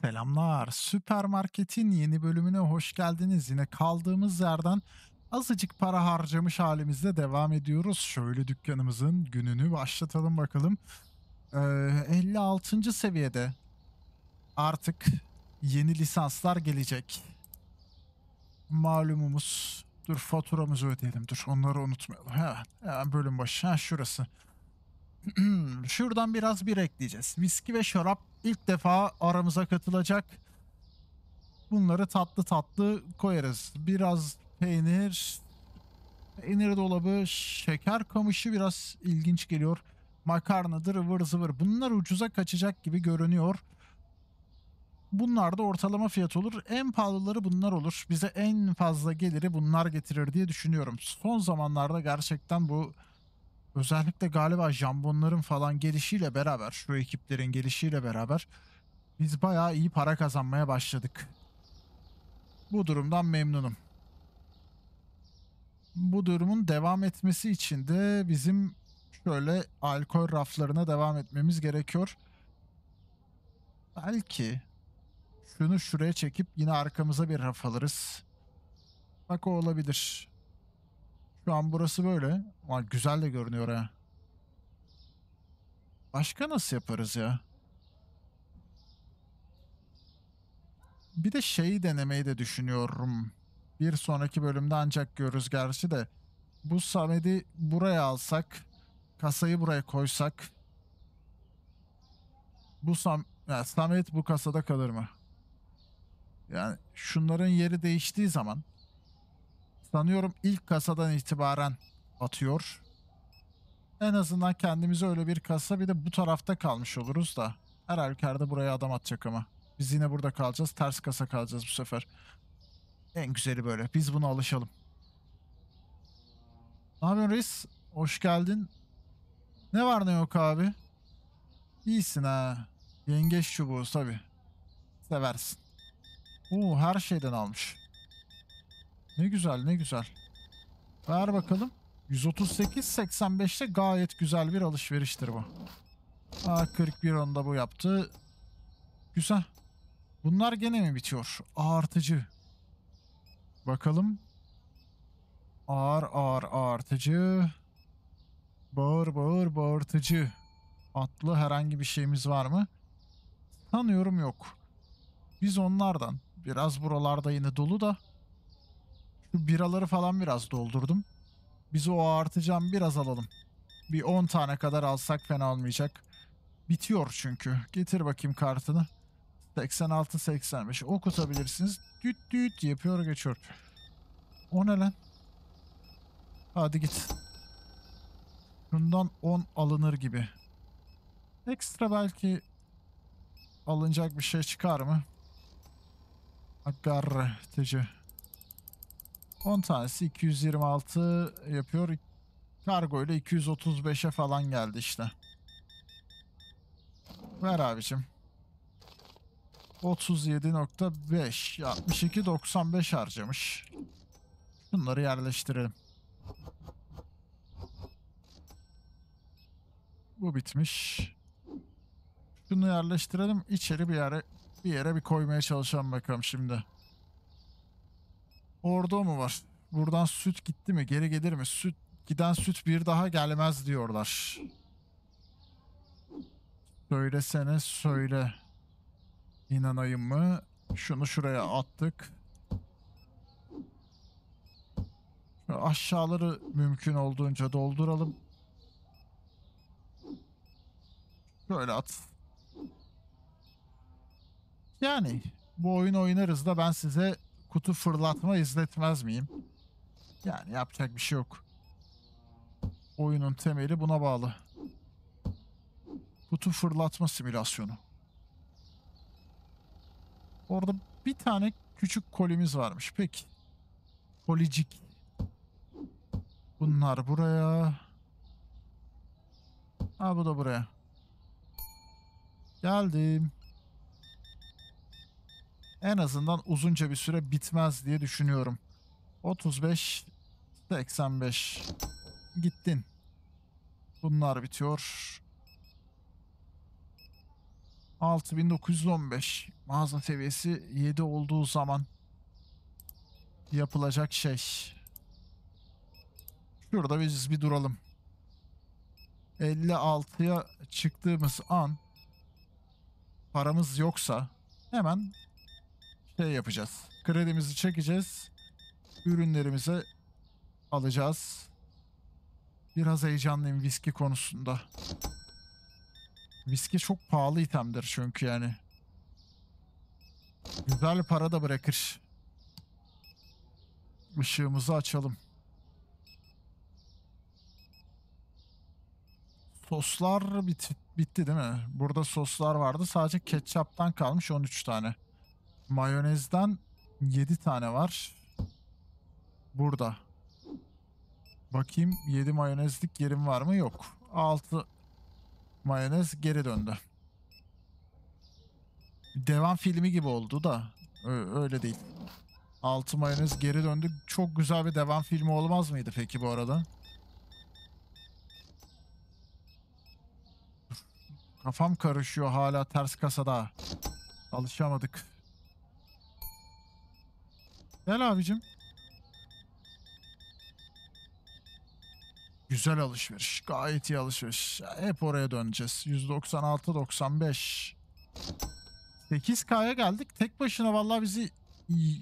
Selamlar. Süpermarketin yeni bölümüne hoş geldiniz. Yine kaldığımız yerden azıcık para harcamış halimizde devam ediyoruz. Şöyle dükkanımızın gününü başlatalım bakalım. Ee, 56. seviyede artık yeni lisanslar gelecek. Malumumuz. Dur faturamızı ödeyelim. Dur onları unutmayalım. Hemen, hemen bölüm başı. Ha şurası. Şuradan biraz bir ekleyeceğiz. Viski ve şarap ilk defa aramıza katılacak. Bunları tatlı tatlı koyarız. Biraz peynir, peynir dolabı, şeker kamışı biraz ilginç geliyor. Makarnadır ıvır zıvır. Bunlar ucuza kaçacak gibi görünüyor. Bunlar da ortalama fiyat olur. En pahalıları bunlar olur. Bize en fazla geliri bunlar getirir diye düşünüyorum. Son zamanlarda gerçekten bu özellikle galiba jambonların falan gelişiyle beraber, şu ekiplerin gelişiyle beraber biz bayağı iyi para kazanmaya başladık. Bu durumdan memnunum. Bu durumun devam etmesi için de bizim şöyle alkol raflarına devam etmemiz gerekiyor. Belki şunu şuraya çekip yine arkamıza bir raf alırız. Bak o olabilir. Şu an burası böyle. Ama güzel de görünüyor ha. Başka nasıl yaparız ya? Bir de şeyi denemeyi de düşünüyorum. Bir sonraki bölümde ancak görürüz gerçi de. Bu Samet'i buraya alsak, kasayı buraya koysak. Bu Sam ya Samet bu kasada kalır mı? Yani şunların yeri değiştiği zaman sanıyorum ilk kasadan itibaren atıyor. En azından kendimize öyle bir kasa bir de bu tarafta kalmış oluruz da. Her halükarda buraya adam atacak ama. Biz yine burada kalacağız. Ters kasa kalacağız bu sefer. En güzeli böyle. Biz buna alışalım. Ne yapıyorsun reis? Hoş geldin. Ne var ne yok abi? İyisin ha. Yengeç çubuğu tabi. Seversin. Oo her şeyden almış. Ne güzel ne güzel. Ver bakalım. 138.85'te gayet güzel bir alışveriştir bu. Aa 41 onda bu yaptı. Güzel. Bunlar gene mi bitiyor? Artıcı. Bakalım. Ağır ağır artıcı. Bağır bağır bağırtıcı. Atlı herhangi bir şeyimiz var mı? Sanıyorum yok. Biz onlardan. Biraz buralarda yine dolu da. Şu biraları falan biraz doldurdum. Biz o artıcan biraz alalım. Bir 10 tane kadar alsak fena olmayacak. Bitiyor çünkü. Getir bakayım kartını. 86-85 okutabilirsiniz. Düt düt yapıyor geçiyor. O ne lan? Hadi git. Bundan 10 alınır gibi. Ekstra belki alınacak bir şey çıkar mı? Agarretici. 10 tanesi 226 yapıyor. Kargo ile 235'e falan geldi işte. Ver abicim. 37.5 62.95 harcamış. Bunları yerleştirelim. Bu bitmiş. Şunu yerleştirelim. İçeri bir yere bir yere bir koymaya çalışalım bakalım şimdi. Orada mu var? Buradan süt gitti mi? Geri gelir mi? Süt giden süt bir daha gelmez diyorlar. Söylesene söyle. İnanayım mı? Şunu şuraya attık. Şu aşağıları mümkün olduğunca dolduralım. Böyle at. Yani bu oyunu oynarız da ben size kutu fırlatma izletmez miyim? Yani yapacak bir şey yok. Oyunun temeli buna bağlı. Kutu fırlatma simülasyonu. Orada bir tane küçük kolimiz varmış. Peki. Kolicik. Bunlar buraya. Ha bu da buraya. Geldim. En azından uzunca bir süre bitmez diye düşünüyorum. 35 85 gittin. Bunlar bitiyor. 6915 Mağaza seviyesi 7 olduğu zaman yapılacak şey. Şurada biz bir duralım. 56'ya çıktığımız an paramız yoksa hemen şey yapacağız. Kredimizi çekeceğiz. Ürünlerimizi alacağız. Biraz heyecanlıyım viski konusunda. Viski çok pahalı itemdir çünkü yani. Güzel para da bırakır. Işığımızı açalım. Soslar bit bitti değil mi? Burada soslar vardı. Sadece ketçaptan kalmış 13 tane. Mayonezden 7 tane var. Burada. Bakayım 7 mayonezlik yerim var mı? Yok. 6 mayonez geri döndü. Devam filmi gibi oldu da öyle değil. 6 mayonez geri döndü. Çok güzel bir devam filmi olmaz mıydı peki bu arada? Kafam karışıyor hala ters kasada. Alışamadık. Gel abicim. Güzel alışveriş. Gayet iyi alışveriş. Hep oraya döneceğiz. 196 95. 8K'ya geldik. Tek başına vallahi bizi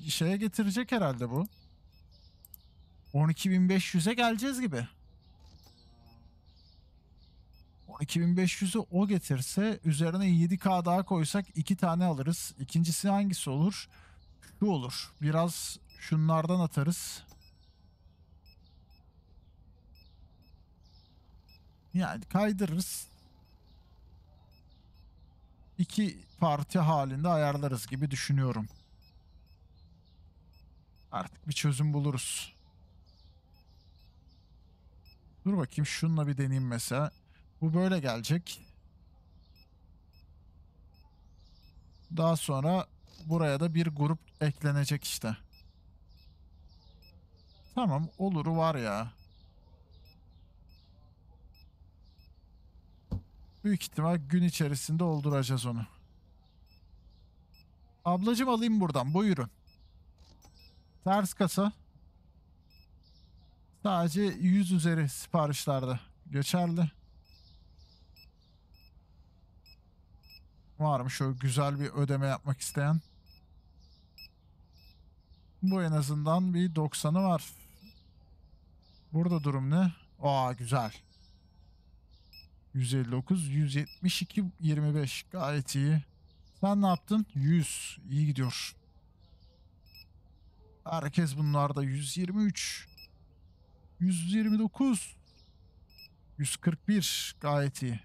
şeye getirecek herhalde bu. 12500'e geleceğiz gibi. 12500'ü o getirse üzerine 7K daha koysak iki tane alırız. İkincisi hangisi olur? Şu olur. Biraz şunlardan atarız. Yani kaydırırız. İki parti halinde ayarlarız gibi düşünüyorum. Artık bir çözüm buluruz. Dur bakayım şununla bir deneyeyim mesela. Bu böyle gelecek. Daha sonra buraya da bir grup eklenecek işte. Tamam oluru var ya. Büyük ihtimal gün içerisinde olduracağız onu. Ablacım alayım buradan buyurun. Ters kasa. Sadece 100 üzeri siparişlerde geçerli. Var mı şöyle güzel bir ödeme yapmak isteyen? Bu en azından bir 90'ı var. Burada durum ne? Aa güzel. 159, 172, 25 gayet iyi. Sen ne yaptın? 100. iyi gidiyor. Herkes bunlarda 123. 129. 141 gayet iyi.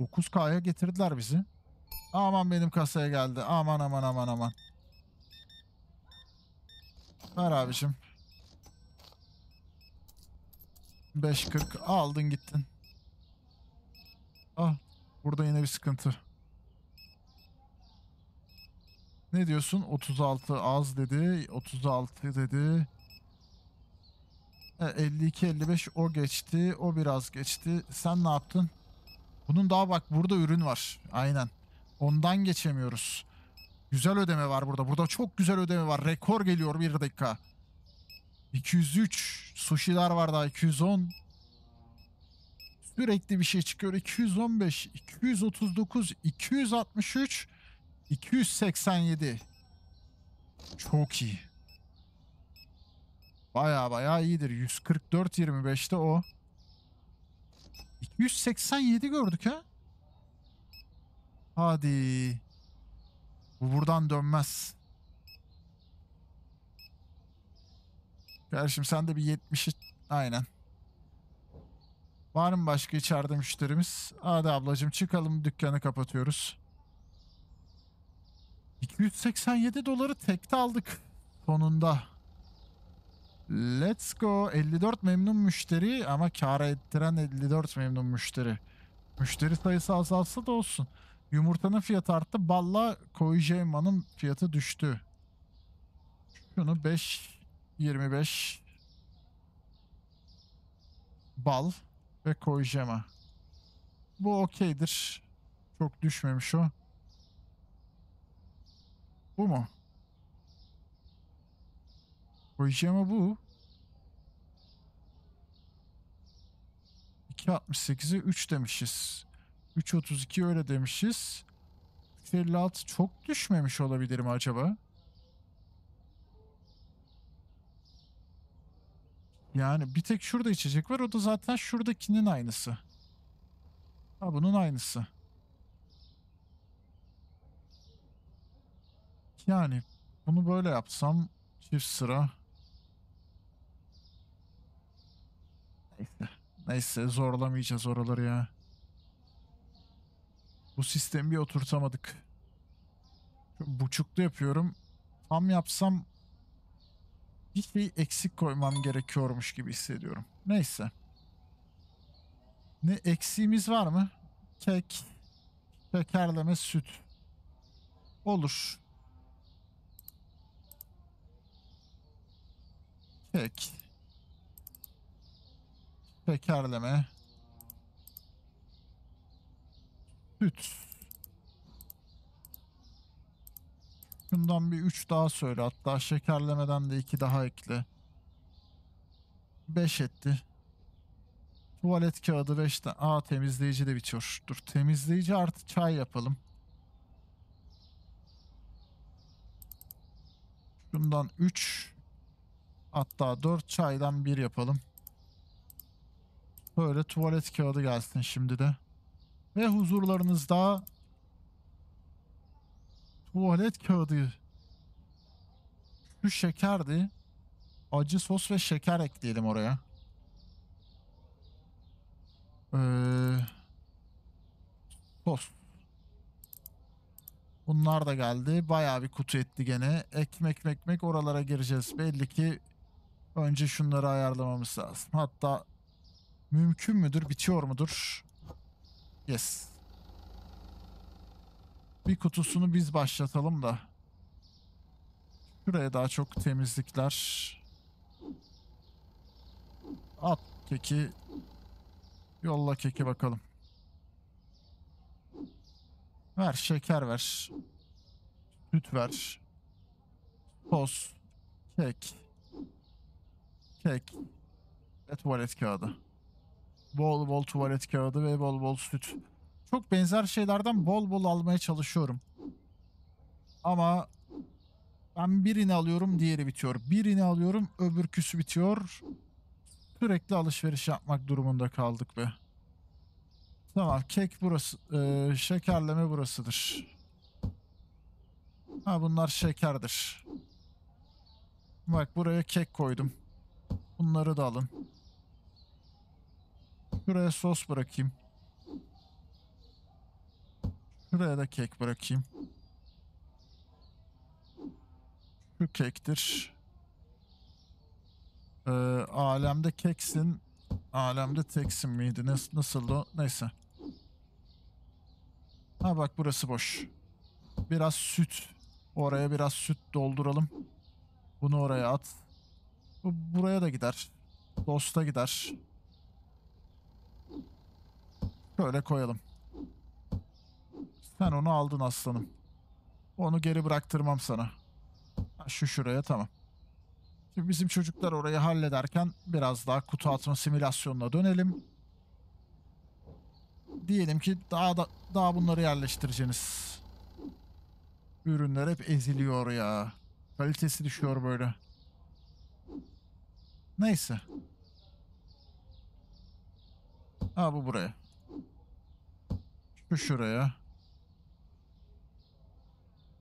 9K'ya getirdiler bizi. Aman benim kasaya geldi. Aman aman aman aman. Ver abicim. 5.40 aldın gittin. Ah burada yine bir sıkıntı. Ne diyorsun? 36 az dedi. 36 dedi. E, 52 55 o geçti. O biraz geçti. Sen ne yaptın? Bunun daha bak burada ürün var. Aynen. Ondan geçemiyoruz. Güzel ödeme var burada. Burada çok güzel ödeme var. Rekor geliyor bir dakika. 203. Sushi'ler var daha 210. Sürekli bir şey çıkıyor. 215, 239, 263, 287. Çok iyi. Baya baya iyidir. 144 25'te o. 287 gördük ha. Hadi. Bu buradan dönmez. Kardeşim sen de bir 70'i aynen. Var mı başka içeride müşterimiz? Hadi ablacığım çıkalım dükkanı kapatıyoruz. 287 doları tekte aldık sonunda. Let's go. 54 memnun müşteri ama kar ettiren 54 memnun müşteri. Müşteri sayısı azalsa da olsun. Yumurtanın fiyatı arttı. Balla koyacağımın fiyatı düştü. Şunu 5 25 bal ve koyacağıma. Bu okeydir. Çok düşmemiş o. Bu mu? Koyacağımı bu. 2.68'e 3 demişiz. 3.32 öyle demişiz. 3.56 çok düşmemiş olabilir mi acaba? Yani bir tek şurada içecek var. O da zaten şuradakinin aynısı. Ha bunun aynısı. Yani bunu böyle yapsam çift sıra. Neyse. Neyse zorlamayacağız oraları ya. Bu sistemi bir oturtamadık. Buçuklu yapıyorum. Tam yapsam bir şey eksik koymam gerekiyormuş gibi hissediyorum. Neyse. Ne eksiğimiz var mı? Kek, şekerleme, süt. Olur. Kek. Şekerleme. Süt. Şundan bir 3 daha söyle. Hatta şekerlemeden de 2 daha ekle. 5 etti. Tuvalet kağıdı 5 tane. Aa temizleyici de bitiyor. Dur temizleyici artı çay yapalım. Şundan 3 hatta 4 çaydan 1 yapalım. Böyle tuvalet kağıdı gelsin şimdi de. Ve huzurlarınızda tuvalet kağıdı. Şu şekerdi. Acı sos ve şeker ekleyelim oraya. Ee, sos. Bunlar da geldi. Bayağı bir kutu etti gene. Ekmek mekmek oralara gireceğiz. Belli ki önce şunları ayarlamamız lazım. Hatta mümkün müdür? Bitiyor mudur? Yes. Bir kutusunu biz başlatalım da. Şuraya daha çok temizlikler. At keki. Yolla keki bakalım. Ver şeker ver. Süt ver. Toz. Kek. Kek. Ve tuvalet kağıdı. Bol bol tuvalet kağıdı ve bol bol süt. Çok benzer şeylerden bol bol almaya çalışıyorum. Ama ben birini alıyorum diğeri bitiyor. Birini alıyorum öbürküsü bitiyor. Sürekli alışveriş yapmak durumunda kaldık be. Tamam kek burası. eee, şekerleme burasıdır. Ha bunlar şekerdir. Bak buraya kek koydum. Bunları da alın. Şuraya sos bırakayım. Şuraya da kek bırakayım. Şu kektir. Ee, alemde keksin. Alemde teksin miydi? Nas nasıldı? Neyse. Ha bak burası boş. Biraz süt. Oraya biraz süt dolduralım. Bunu oraya at. Bu buraya da gider. Dosta gider. Şöyle koyalım. Sen onu aldın aslanım. Onu geri bıraktırmam sana. Şu şuraya tamam. Şimdi bizim çocuklar orayı hallederken biraz daha kutu atma simülasyonuna dönelim. Diyelim ki daha da daha bunları yerleştireceksiniz. Ürünler hep eziliyor ya. Kalitesi düşüyor böyle. Neyse. Ha bu buraya. Şu şuraya.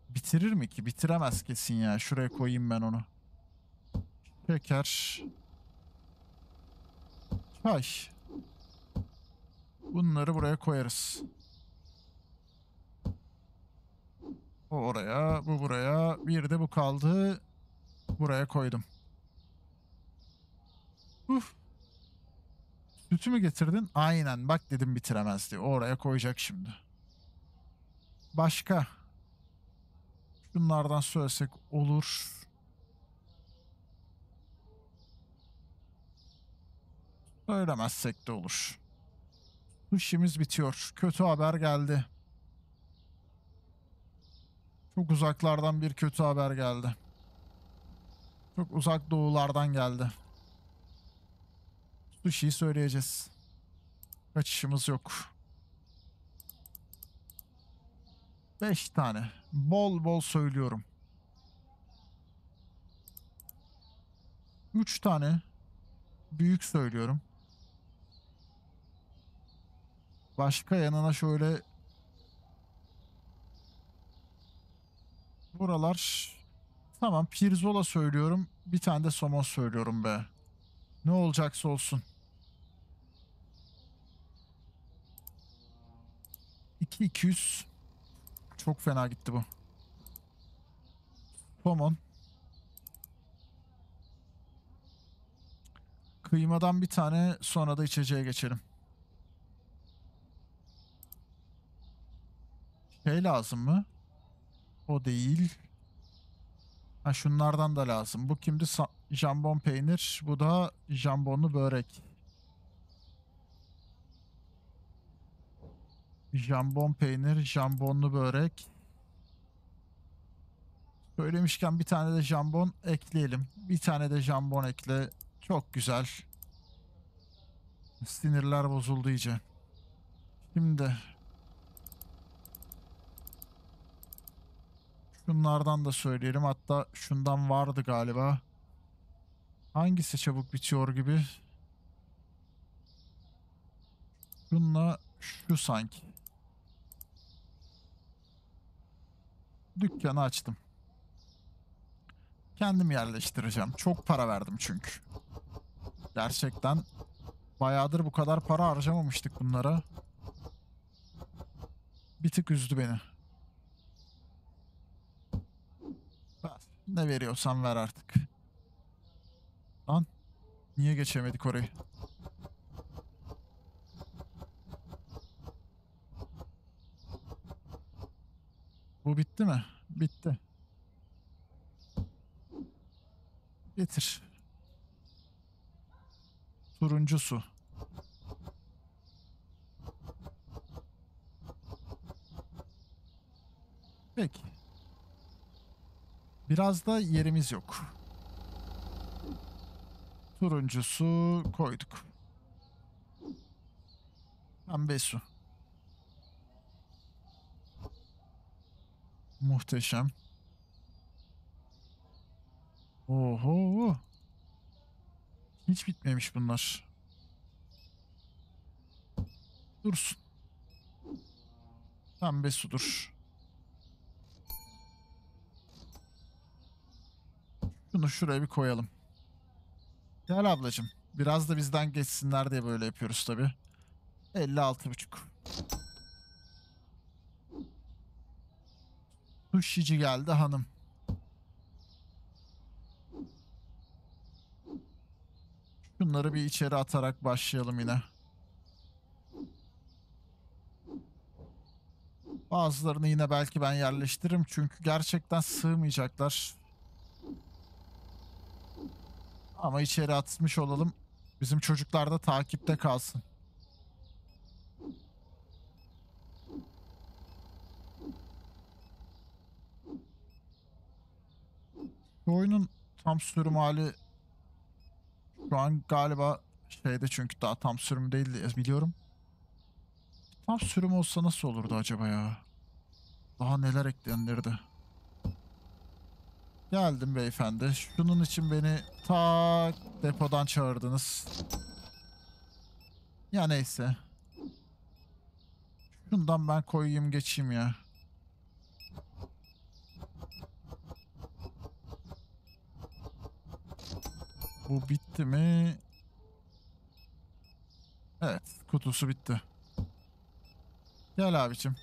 Bitirir mi ki? Bitiremez kesin ya. Şuraya koyayım ben onu. Şeker. Çay. Bunları buraya koyarız. O oraya, bu buraya. Bir de bu kaldı. Buraya koydum. Uf. Sütü mü getirdin? Aynen bak dedim bitiremez diye. Oraya koyacak şimdi. Başka. Şunlardan söylesek olur. Söylemezsek de olur. İşimiz bitiyor. Kötü haber geldi. Çok uzaklardan bir kötü haber geldi. Çok uzak doğulardan geldi. Sushi'yi söyleyeceğiz. Kaçışımız yok. 5 tane. Bol bol söylüyorum. 3 tane büyük söylüyorum. Başka yanına şöyle buralar tamam pirzola söylüyorum. Bir tane de somon söylüyorum be. Ne olacaksa olsun. 2 200 çok fena gitti bu. Somon. Kıymadan bir tane sonra da içeceğe geçelim. Şey lazım mı? O değil. Ha şunlardan da lazım. Bu kimdi? Jambon peynir. Bu da jambonlu börek. Jambon peynir, jambonlu börek. Söylemişken bir tane de jambon ekleyelim. Bir tane de jambon ekle. Çok güzel. Sinirler bozuldu iyice. Şimdi şunlardan da söyleyelim. Hatta şundan vardı galiba. Hangisi çabuk bitiyor gibi? Şunla şu sanki. Dükkanı açtım. Kendim yerleştireceğim. Çok para verdim çünkü. Gerçekten bayağıdır bu kadar para harcamamıştık bunlara. Bir tık üzdü beni. Ne veriyorsan ver artık. Lan niye geçemedik orayı? Bu bitti mi? Bitti. Getir. Turuncu su. Peki. Biraz da yerimiz yok. Turuncu su koyduk. Pembe su. Muhteşem. Oho. Hiç bitmemiş bunlar. Dursun. Pembe sudur. Şunu şuraya bir koyalım. Gel ablacığım. Biraz da bizden geçsinler diye böyle yapıyoruz tabi. 56 buçuk. Sushici geldi hanım. Şunları bir içeri atarak başlayalım yine. Bazılarını yine belki ben yerleştiririm çünkü gerçekten sığmayacaklar. Ama içeri atmış olalım. Bizim çocuklar da takipte kalsın. Bu oyunun tam sürüm hali şu an galiba şeyde çünkü daha tam sürüm değil diye biliyorum. Tam sürüm olsa nasıl olurdu acaba ya? Daha neler eklenirdi? Geldim beyefendi. Şunun için beni ta depodan çağırdınız. Ya neyse. Şundan ben koyayım geçeyim ya. Bu bitti mi? Evet, kutusu bitti. Gel abicim.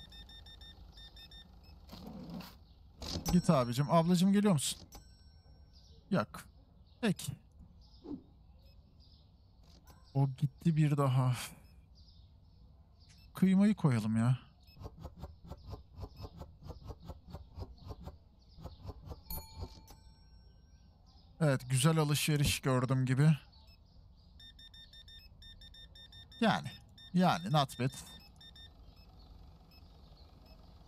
Git abicim. Ablacım geliyor musun? Yok. Peki. O gitti bir daha. Kıymayı koyalım ya. Evet güzel alışveriş gördüm gibi. Yani. Yani not bad.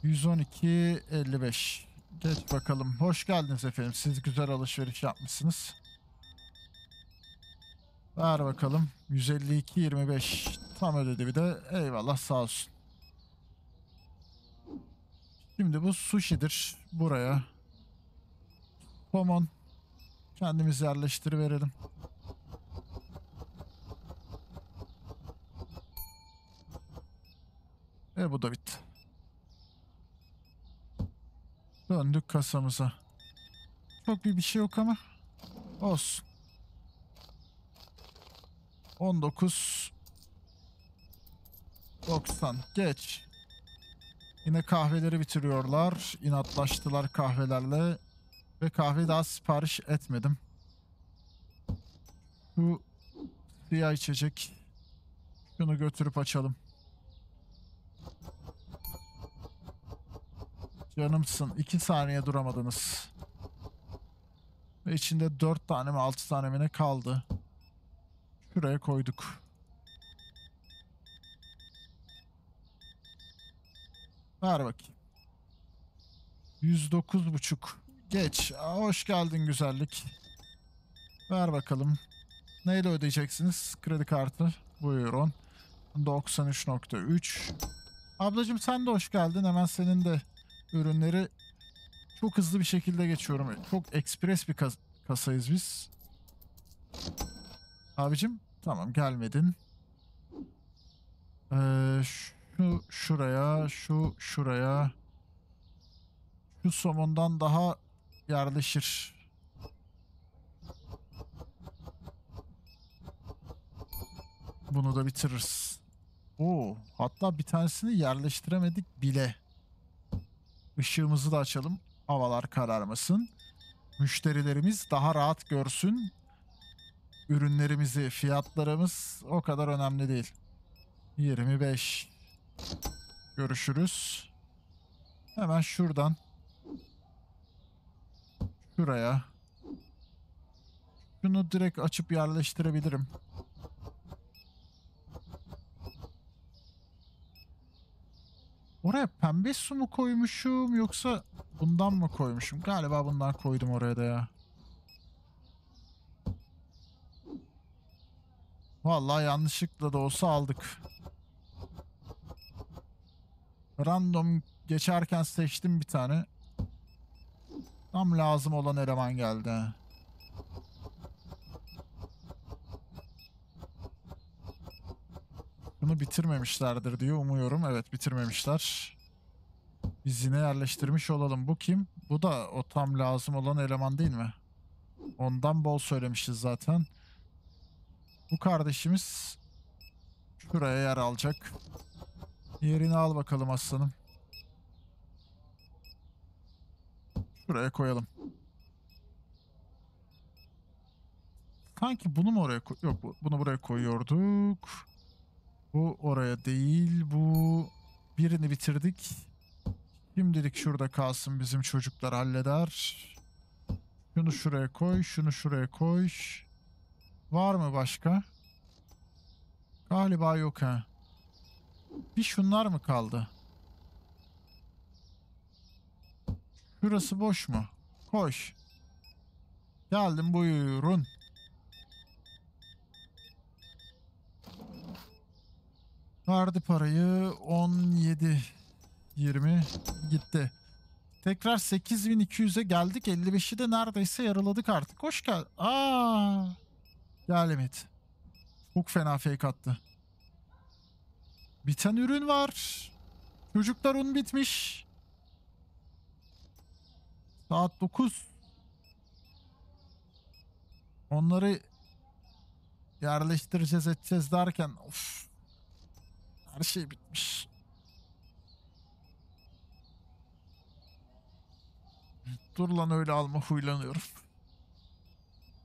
112 55. Geç bakalım. Hoş geldiniz efendim. Siz güzel alışveriş yapmışsınız. Ver bakalım. 152.25. Tam ödedi bir de. Eyvallah sağ olsun. Şimdi bu sushi'dir. Buraya. Somon. Kendimiz yerleştiriverelim. Ve bu da bitti. Döndük kasamıza. Çok bir bir şey yok ama. Olsun. 19 90 geç. Yine kahveleri bitiriyorlar. İnatlaştılar kahvelerle. Ve kahve daha sipariş etmedim. Bu siyah içecek. Şunu götürüp açalım. Canımsın. iki saniye duramadınız. Ve içinde dört tane mi altı tane mi ne kaldı. Şuraya koyduk. Ver bakayım. 109 buçuk. Geç. Aa, hoş geldin güzellik. Ver bakalım. Neyle ödeyeceksiniz? Kredi kartı. Buyurun. 93.3. Ablacım sen de hoş geldin. Hemen senin de ürünleri çok hızlı bir şekilde geçiyorum. Çok ekspres bir kas- kasayız biz. Abicim tamam gelmedin. Ee, şu şuraya, şu şuraya. Şu somondan daha yerleşir. Bunu da bitiririz. Oo, hatta bir tanesini yerleştiremedik bile. Işığımızı da açalım. Havalar kararmasın. Müşterilerimiz daha rahat görsün. Ürünlerimizi, fiyatlarımız o kadar önemli değil. 25. Görüşürüz. Hemen şuradan. Şuraya. Şunu direkt açıp yerleştirebilirim. Oraya pembe su mu koymuşum yoksa bundan mı koymuşum? Galiba bundan koydum oraya da ya. Vallahi yanlışlıkla da olsa aldık. Random geçerken seçtim bir tane. Tam lazım olan eleman geldi. Bunu bitirmemişlerdir diye umuyorum. Evet bitirmemişler. Biz yine yerleştirmiş olalım. Bu kim? Bu da o tam lazım olan eleman değil mi? Ondan bol söylemişiz zaten. Bu kardeşimiz şuraya yer alacak. Yerini al bakalım aslanım. Şuraya koyalım. Sanki bunu mu oraya koy... Yok bu- bunu buraya koyuyorduk. Bu oraya değil. Bu birini bitirdik. Şimdilik şurada kalsın bizim çocuklar halleder. Şunu şuraya koy. Şunu şuraya koy. Var mı başka? Galiba yok ha. Bir şunlar mı kaldı? Şurası boş mu? Koş. Geldim buyurun. Verdi parayı 17 20 gitti. Tekrar 8200'e geldik. 55'i de neredeyse yarıladık artık. Hoş gel. Aa! Gelmedi. Çok fena fake attı. Biten ürün var. Çocuklar un bitmiş. Saat 9. Onları yerleştireceğiz edeceğiz derken of, her şey bitmiş. Dur lan öyle alma huylanıyorum.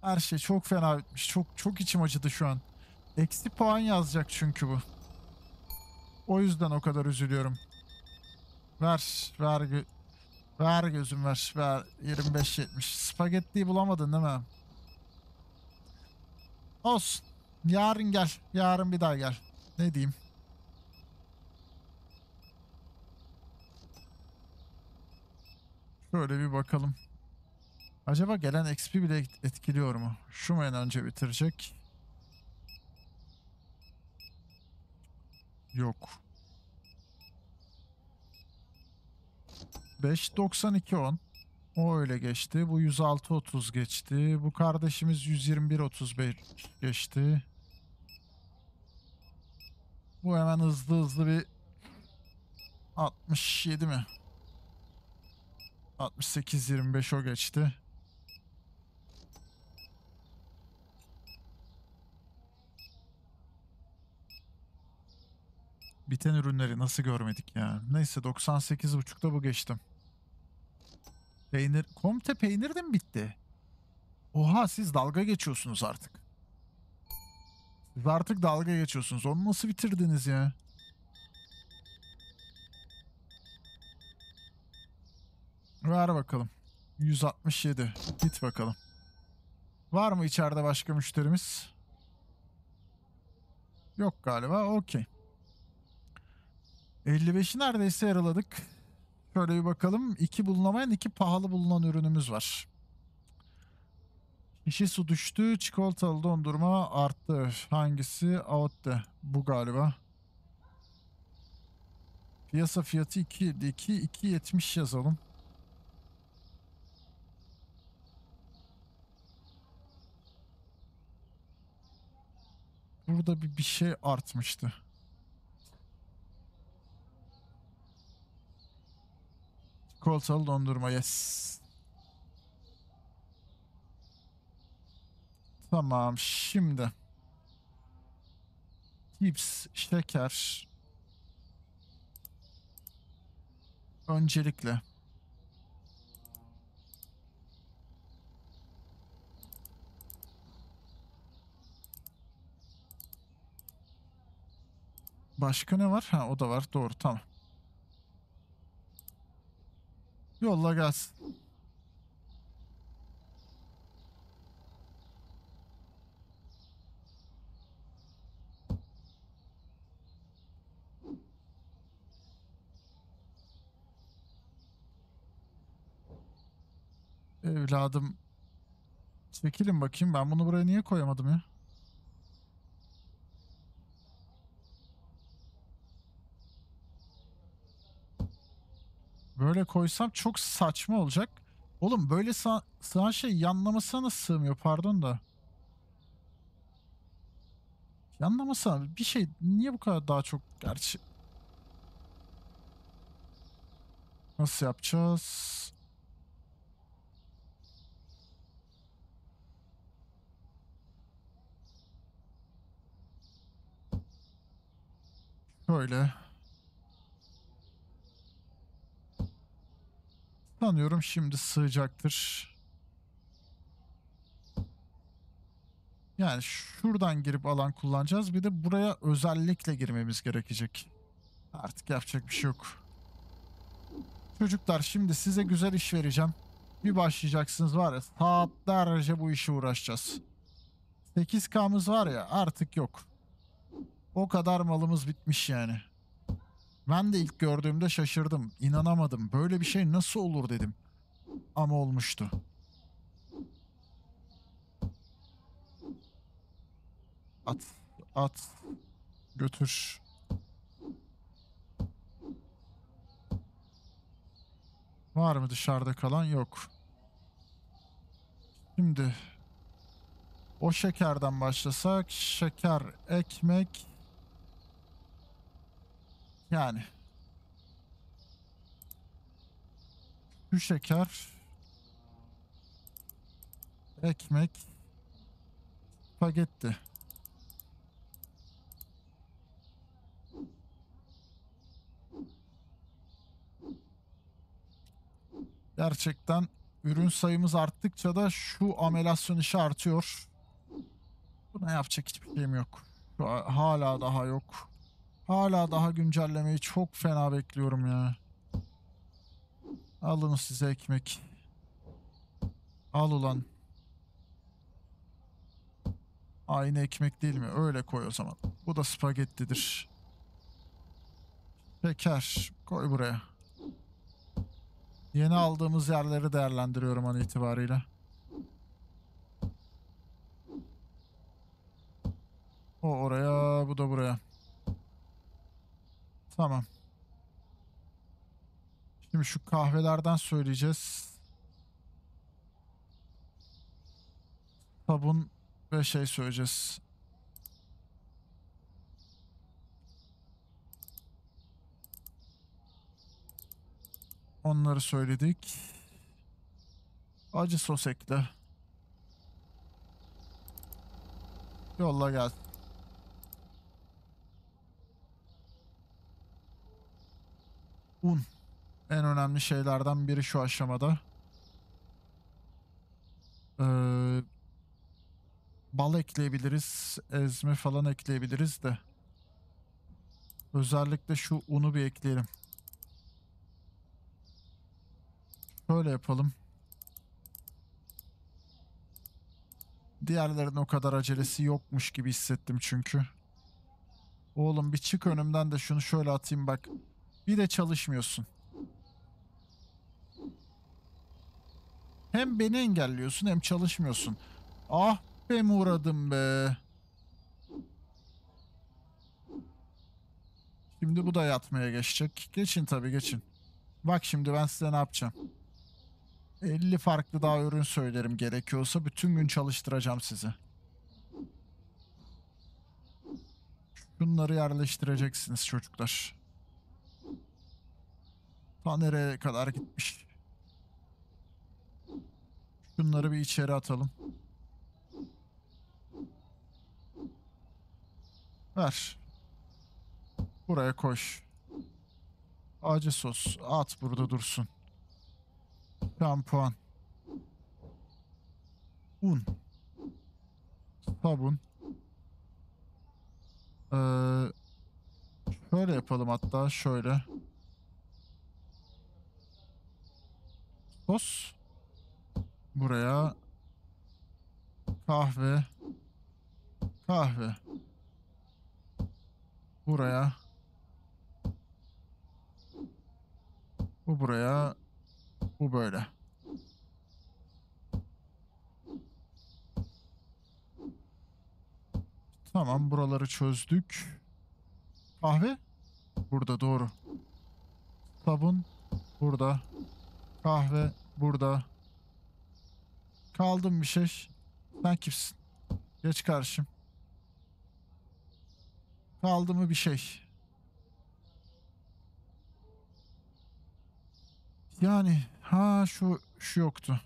Her şey çok fena bitmiş. Çok çok içim acıdı şu an. Eksi puan yazacak çünkü bu. O yüzden o kadar üzülüyorum. Ver, ver, ver gözüm ver, ver. 25-70. Spagettiyi bulamadın değil mi? Olsun. Yarın gel. Yarın bir daha gel. Ne diyeyim? Şöyle bir bakalım. Acaba gelen XP bile et- etkiliyor mu? Şu mu en önce bitirecek? Yok. 5.92 10. O öyle geçti. Bu 106.30 geçti. Bu kardeşimiz 121.35 geçti. Bu hemen hızlı hızlı bir 67 mi? 68-25 o geçti. Biten ürünleri nasıl görmedik ya? Neyse 98.5'da bu geçtim. Peynir, komte peynir de mi bitti? Oha siz dalga geçiyorsunuz artık. Siz artık dalga geçiyorsunuz. Onu nasıl bitirdiniz ya? Ver bakalım. 167. Git bakalım. Var mı içeride başka müşterimiz? Yok galiba. Okey. 55'i neredeyse yaraladık. Şöyle bir bakalım. İki bulunamayan, iki pahalı bulunan ürünümüz var. Şişe su düştü. Çikolatalı dondurma arttı. Hangisi? Out'te. Bu galiba. Piyasa fiyatı 2 2 2.70 yazalım. Burada bir, bir şey artmıştı. Çikolatalı dondurma yes. Tamam şimdi. Chips, şeker. Öncelikle. Başka ne var? Ha o da var. Doğru tamam. Yolla gelsin. Evladım. Çekilin bakayım. Ben bunu buraya niye koyamadım ya? Böyle koysam çok saçma olacak. Oğlum böyle sağ, sağ şey yanlamasına sığmıyor pardon da. Yanlamasana bir şey niye bu kadar daha çok gerçi. Nasıl yapacağız? Şöyle. Sanıyorum şimdi sığacaktır. Yani şuradan girip alan kullanacağız. Bir de buraya özellikle girmemiz gerekecek. Artık yapacak bir şey yok. Çocuklar şimdi size güzel iş vereceğim. Bir başlayacaksınız var ya saatlerce bu işe uğraşacağız. 8K'mız var ya artık yok. O kadar malımız bitmiş yani. Ben de ilk gördüğümde şaşırdım. İnanamadım. Böyle bir şey nasıl olur dedim. Ama olmuştu. At. At. Götür. Var mı dışarıda kalan? Yok. Şimdi o şekerden başlasak şeker, ekmek yani şu şeker ekmek spagetti Gerçekten ürün sayımız arttıkça da şu amelasyon işi artıyor. Buna yapacak hiçbir şeyim yok. Hala daha yok. Hala daha güncellemeyi çok fena bekliyorum ya. Alın size ekmek. Al ulan. Aynı ekmek değil mi? Öyle koy o zaman. Bu da spagettidir. Şeker. Koy buraya. Yeni aldığımız yerleri değerlendiriyorum an itibariyle. O oraya, bu da buraya. Tamam. Şimdi şu kahvelerden söyleyeceğiz. Sabun ve şey söyleyeceğiz. Onları söyledik. Acı sos ekle. Yolla gel. Un. En önemli şeylerden biri şu aşamada. Ee, bal ekleyebiliriz. Ezme falan ekleyebiliriz de. Özellikle şu unu bir ekleyelim. Şöyle yapalım. Diğerlerinin o kadar acelesi yokmuş gibi hissettim çünkü. Oğlum bir çık önümden de şunu şöyle atayım bak. Bir de çalışmıyorsun. Hem beni engelliyorsun hem çalışmıyorsun. Ah be Murad'ım be. Şimdi bu da yatmaya geçecek. Geçin tabii geçin. Bak şimdi ben size ne yapacağım. 50 farklı daha ürün söylerim gerekiyorsa bütün gün çalıştıracağım sizi. Bunları yerleştireceksiniz çocuklar. Ta nereye kadar gitmiş. Şunları bir içeri atalım. Ver. Buraya koş. Acı sos. At burada dursun. Şampuan. Un. Sabun. Ee, şöyle yapalım hatta şöyle. Sos. Buraya. Kahve. Kahve. Buraya. Bu buraya. Bu böyle. Tamam buraları çözdük. Kahve? Burada doğru. Sabun burada. Kahve burada. Kaldım bir şey. Sen kimsin? Geç karşım. Kaldı mı bir şey? Yani ha şu şu yoktu.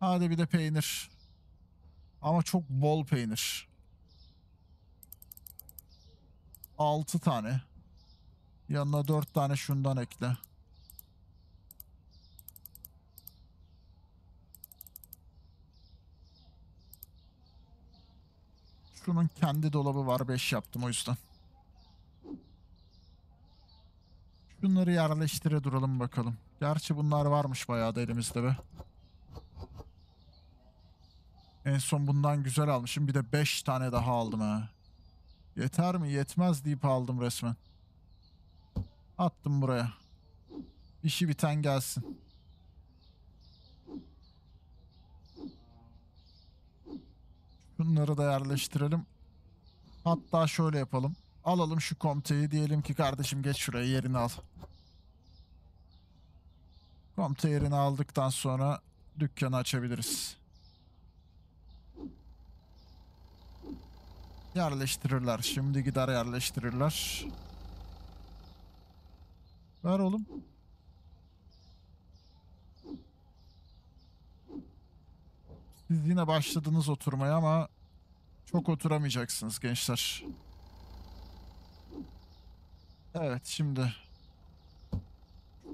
Hadi bir de peynir. Ama çok bol peynir. 6 tane. Yanına 4 tane şundan ekle. Şunun kendi dolabı var 5 yaptım o yüzden. Şunları yerleştire duralım bakalım. Gerçi bunlar varmış bayağı da elimizde be. En son bundan güzel almışım. Bir de 5 tane daha aldım ha. Yeter mi? Yetmez deyip aldım resmen. Attım buraya. İşi biten gelsin. Şunları da yerleştirelim. Hatta şöyle yapalım. Alalım şu komteyi diyelim ki kardeşim geç şuraya yerini al. Komte yerini aldıktan sonra dükkanı açabiliriz. Yerleştirirler. Şimdi gider yerleştirirler. Ver oğlum. Siz yine başladınız oturmaya ama çok oturamayacaksınız gençler. Evet şimdi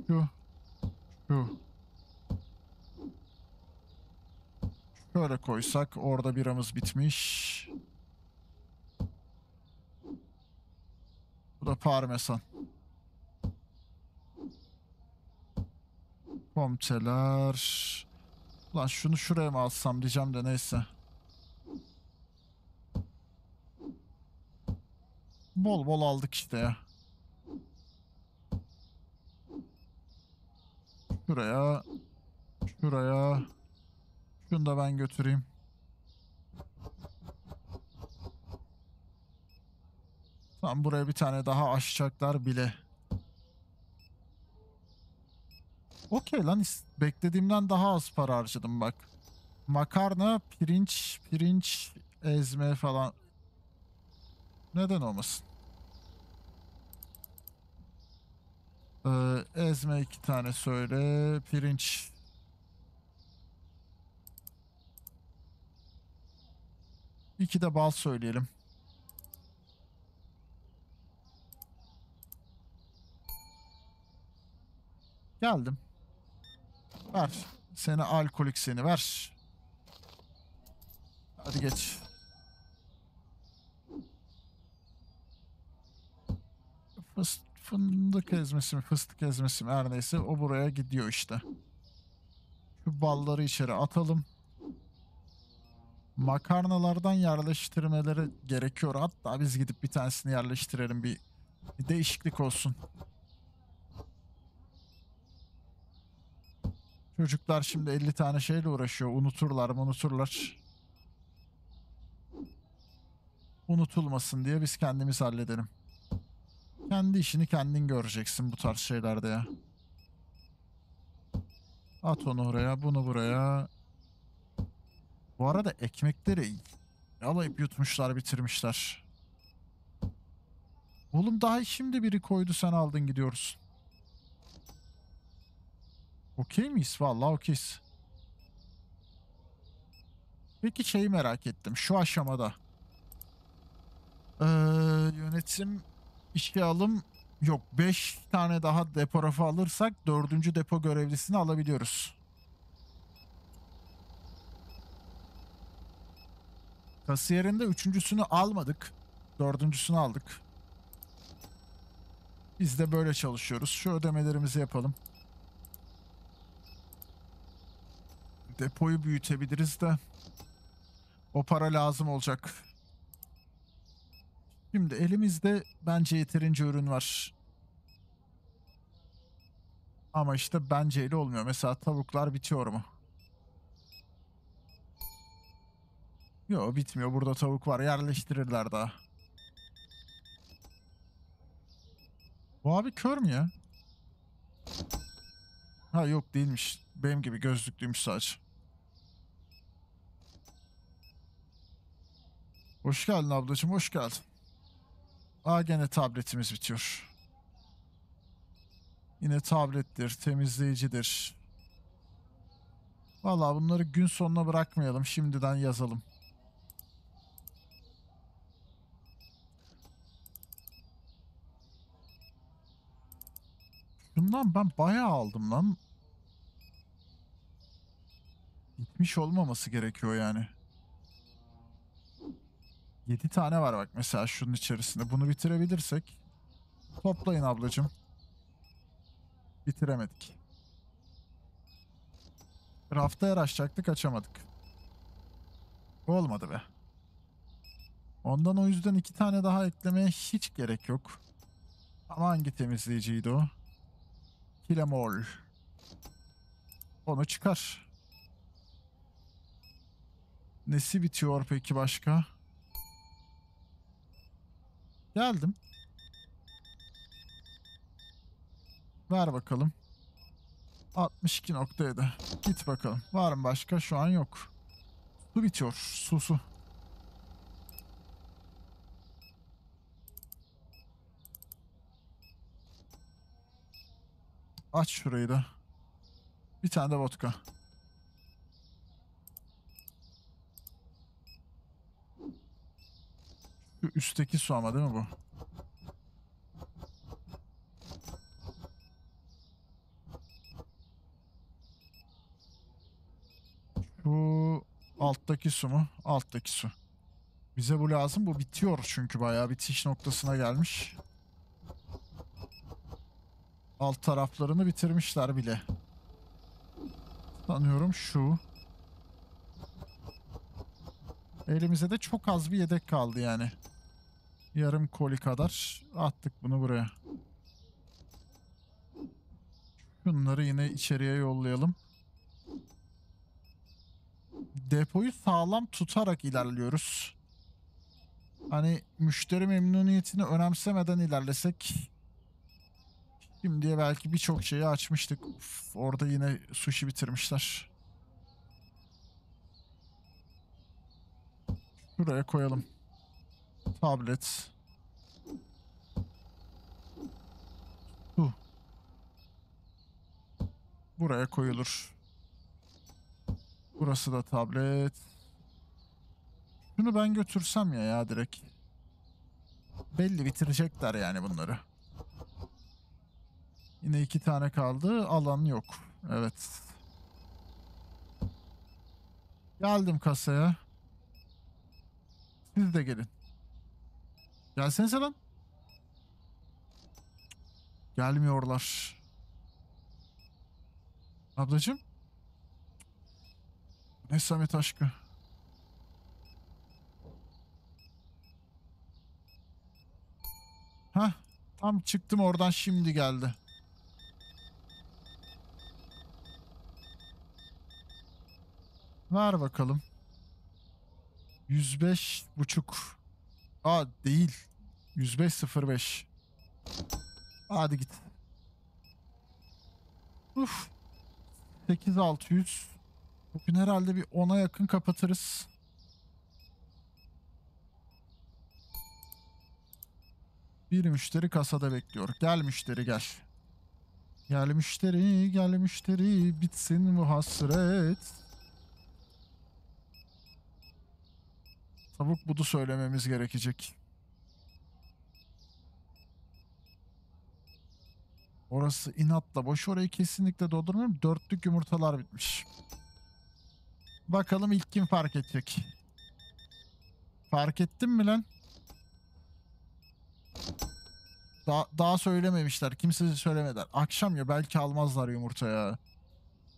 şu şu şöyle koysak orada biramız bitmiş. Bu da parmesan. Komteler. Lan şunu şuraya mı alsam diyeceğim de neyse. Bol bol aldık işte ya. Şuraya. Şuraya. Şunu da ben götüreyim. Tamam buraya bir tane daha açacaklar bile. Okey lan beklediğimden daha az para harcadım bak. Makarna, pirinç, pirinç ezme falan. Neden olmasın? Ee, ezme iki tane söyle. Pirinç. İki de bal söyleyelim. Geldim. Ver. Seni alkolik seni ver. Hadi geç. Fıst, fındık ezmesi mi fıstık ezmesi mi her neyse o buraya gidiyor işte. Şu balları içeri atalım. Makarnalardan yerleştirmeleri gerekiyor. Hatta biz gidip bir tanesini yerleştirelim bir, bir değişiklik olsun. Çocuklar şimdi 50 tane şeyle uğraşıyor. Unuturlar unuturlar. Unutulmasın diye biz kendimiz halledelim. Kendi işini kendin göreceksin bu tarz şeylerde ya. At onu oraya, bunu buraya. Bu arada ekmekleri yalayıp yutmuşlar, bitirmişler. Oğlum daha şimdi biri koydu sen aldın gidiyoruz. Okey miyiz? Vallahi okeyiz. Peki şeyi merak ettim. Şu aşamada. Ee, yönetim işe alım yok. 5 tane daha depo rafı alırsak dördüncü depo görevlisini alabiliyoruz. Kasiyerinde üçüncüsünü almadık. Dördüncüsünü aldık. Biz de böyle çalışıyoruz. Şu ödemelerimizi yapalım. Depoyu büyütebiliriz de o para lazım olacak. Şimdi elimizde bence yeterince ürün var. Ama işte benceyle olmuyor. Mesela tavuklar bitiyor mu? Yok bitmiyor. Burada tavuk var. Yerleştirirler daha. Bu abi kör mü ya? Ha yok değilmiş. Benim gibi gözlüklüymüş sadece. Hoş geldin ablacığım, hoş geldin. Aa gene tabletimiz bitiyor. Yine tablettir, temizleyicidir. Vallahi bunları gün sonuna bırakmayalım, şimdiden yazalım. Bundan ben bayağı aldım lan. Gitmiş olmaması gerekiyor yani. 7 tane var bak mesela şunun içerisinde. Bunu bitirebilirsek. Toplayın ablacığım. Bitiremedik. Rafta yer açacaktık açamadık. Olmadı be. Ondan o yüzden iki tane daha eklemeye hiç gerek yok. Ama hangi temizleyiciydi o? Kilemol. Onu çıkar. Nesi bitiyor peki başka? Geldim. Ver bakalım. 62.7. Git bakalım. Var mı başka? Şu an yok. Su bitiyor. Su su. Aç şurayı da. Bir tane de vodka. Üstteki su ama değil mi bu? Bu alttaki su mu? Alttaki su. Bize bu lazım. Bu bitiyor çünkü bayağı bitiş noktasına gelmiş. Alt taraflarını bitirmişler bile. Sanıyorum şu. Elimize de çok az bir yedek kaldı yani. Yarım koli kadar attık bunu buraya. Bunları yine içeriye yollayalım. Depoyu sağlam tutarak ilerliyoruz. Hani müşteri memnuniyetini önemsemeden ilerlesek Şimdiye belki birçok şeyi açmıştık. Uf, orada yine sushi bitirmişler. Şuraya koyalım. Tablet. Su. Buraya koyulur. Burası da tablet. Şunu ben götürsem ya ya direkt. Belli bitirecekler yani bunları. Yine iki tane kaldı. Alan yok. Evet. Geldim kasaya. Siz de gelin. Gelsenize lan. Gelmiyorlar. Ablacığım. Ne Samet aşkı. Hah. Tam çıktım oradan şimdi geldi. Ver bakalım. 105 buçuk. Aa değil. 105.05. Hadi git. Uf. 8600. Bugün herhalde bir 10'a yakın kapatırız. Bir müşteri kasada bekliyor. Gel müşteri gel. Gel müşteri, gel müşteri, bitsin bu hasret. Tavuk budu söylememiz gerekecek. Orası inatla boş. Orayı kesinlikle doldurmuyorum. Dörtlük yumurtalar bitmiş. Bakalım ilk kim fark edecek? Fark ettin mi lan? Daha, daha söylememişler. Kimse söylemediler. Akşam ya belki almazlar yumurta ya.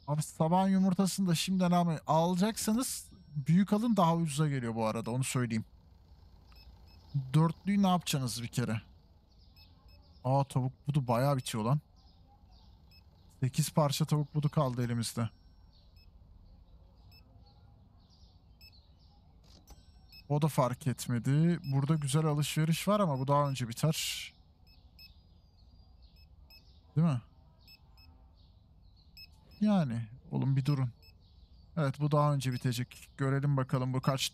Abi sabahın yumurtasını da şimdiden almayın. Alacaksanız büyük alın daha ucuza geliyor bu arada onu söyleyeyim. Dörtlüyü ne yapacaksınız bir kere? Aa tavuk budu bayağı bitiyor lan. 8 parça tavuk budu kaldı elimizde. O da fark etmedi. Burada güzel alışveriş var ama bu daha önce biter. Değil mi? Yani oğlum bir durun. Evet bu daha önce bitecek. Görelim bakalım bu kaç.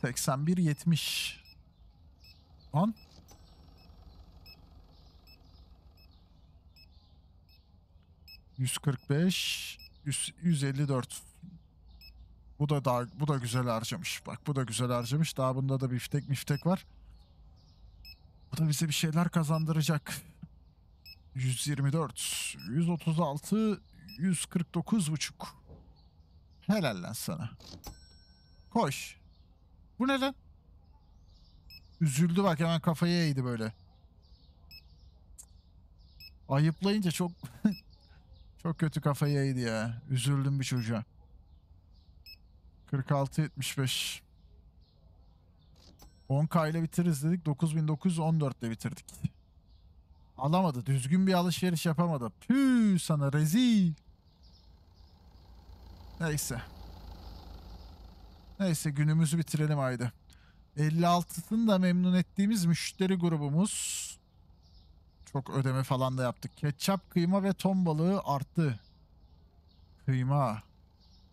Seksen bir yetmiş. Lan. Yüz kırk beş. Yüz elli dört. Bu da daha bu da güzel harcamış. Bak bu da güzel harcamış. Daha bunda da biftek miftek var. Bu da bize bir şeyler kazandıracak. 124, 136, 149 buçuk. Helal lan sana. Koş. Bu ne lan? Üzüldü bak hemen kafayı eğdi böyle. Ayıplayınca çok çok kötü kafayı eğdi ya. Üzüldüm bir çocuğa. 46 75. 10k ile bitiririz dedik. 9914 ile bitirdik. Alamadı. Düzgün bir alışveriş yapamadı. Püh sana rezil. Neyse. Neyse günümüzü bitirelim haydi. 56'sını da memnun ettiğimiz müşteri grubumuz. Çok ödeme falan da yaptık. Ketçap, kıyma ve ton balığı arttı. Kıyma.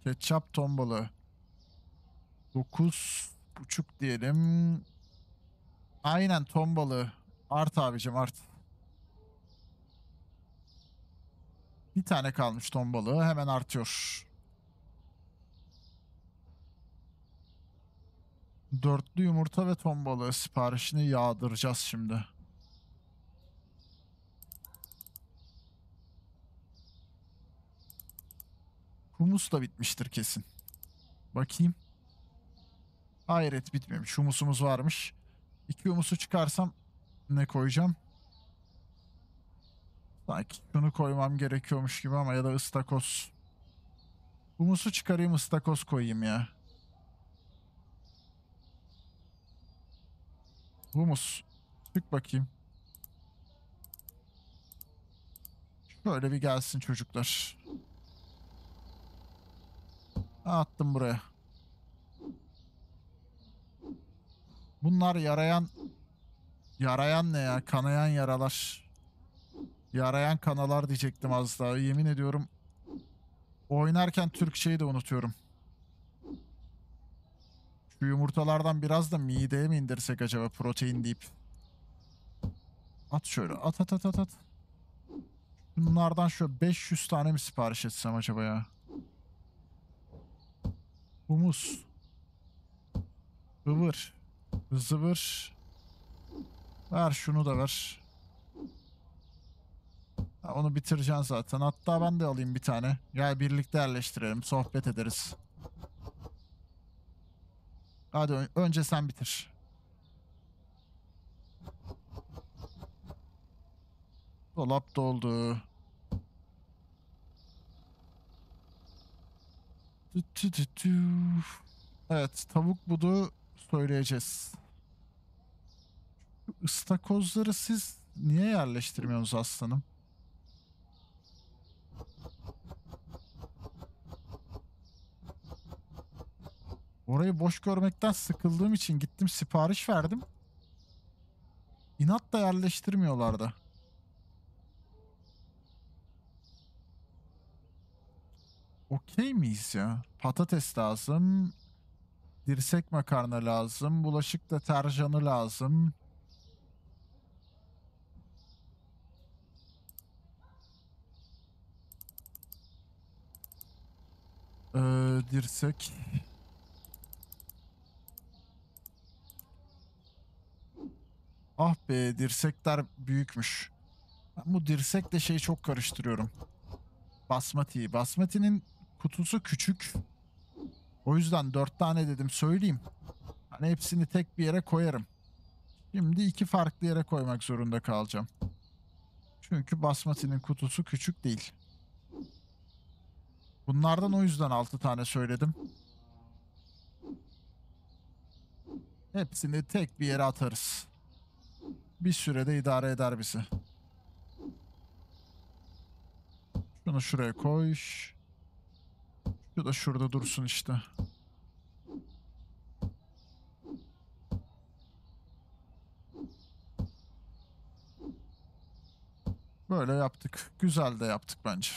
Ketçap, ton balığı. 9 buçuk diyelim. Aynen ton balığı. Art abicim art. Bir tane kalmış ton balığı hemen artıyor. Dörtlü yumurta ve ton balığı siparişini yağdıracağız şimdi. Humus da bitmiştir kesin. Bakayım. Hayret bitmemiş. Humusumuz varmış. İki humusu çıkarsam ne koyacağım? Sanki şunu koymam gerekiyormuş gibi ama ya da ıstakoz. Humusu çıkarayım ıstakoz koyayım ya. Humus. Çık bakayım. Şöyle bir gelsin çocuklar. Attım buraya. Bunlar yarayan yarayan ne ya? Kanayan yaralar. Yarayan kanalar diyecektim az daha. Yemin ediyorum oynarken Türkçeyi de unutuyorum. Şu yumurtalardan biraz da mideye mi indirsek acaba protein deyip. At şöyle at at at at at. Bunlardan şöyle 500 tane mi sipariş etsem acaba ya? Humus. Ivır. Zıvır. Ver şunu da ver. Onu bitireceksin zaten. Hatta ben de alayım bir tane. Gel birlikte yerleştirelim. Sohbet ederiz. Hadi önce sen bitir. Dolap doldu. Evet tavuk budu söyleyeceğiz. Istakozları siz niye yerleştirmiyorsunuz aslanım? Orayı boş görmekten sıkıldığım için gittim sipariş verdim. İnat da yerleştirmiyorlardı. Okey miyiz ya? Patates lazım. Dirsek makarna lazım. Bulaşık deterjanı lazım. Ee, dirsek. Ah be dirsekler büyükmüş. Ben bu dirsekle şeyi çok karıştırıyorum. Basmati. Basmati'nin kutusu küçük. O yüzden dört tane dedim söyleyeyim. Hani hepsini tek bir yere koyarım. Şimdi iki farklı yere koymak zorunda kalacağım. Çünkü basmati'nin kutusu küçük değil. Bunlardan o yüzden altı tane söyledim. Hepsini tek bir yere atarız. Bir sürede idare eder bizi. Şunu şuraya koy. Şu da şurada dursun işte. Böyle yaptık. Güzel de yaptık bence.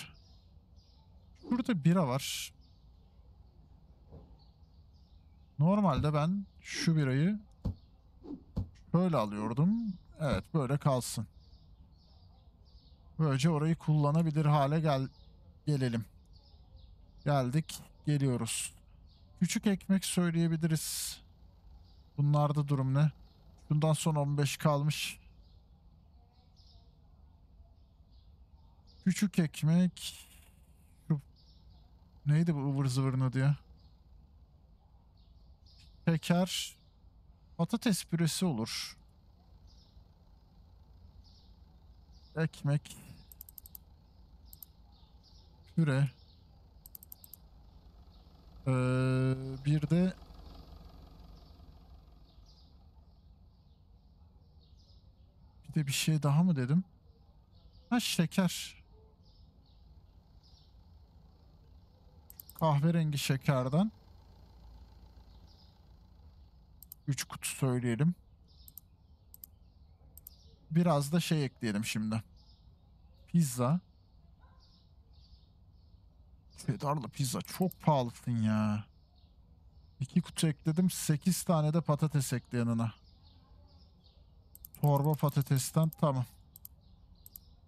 Burada bira var. Normalde ben şu birayı böyle alıyordum. Evet böyle kalsın. Böylece orayı kullanabilir hale gel gelelim. Geldik, geliyoruz. Küçük ekmek söyleyebiliriz. Bunlarda durum ne? Bundan sonra 15 kalmış. Küçük ekmek. Neydi bu ıvır zıvırın adı ya? Şeker. Patates püresi olur. Ekmek. Püre. Ee, bir de bir de bir şey daha mı dedim? Ha şeker. Kahverengi şekerden 3 kutu söyleyelim. Biraz da şey ekleyelim şimdi. Pizza. Cheddarlı pizza çok pahalısın ya. İki kutu ekledim. 8 tane de patates ekle yanına. Torba patatesten tamam.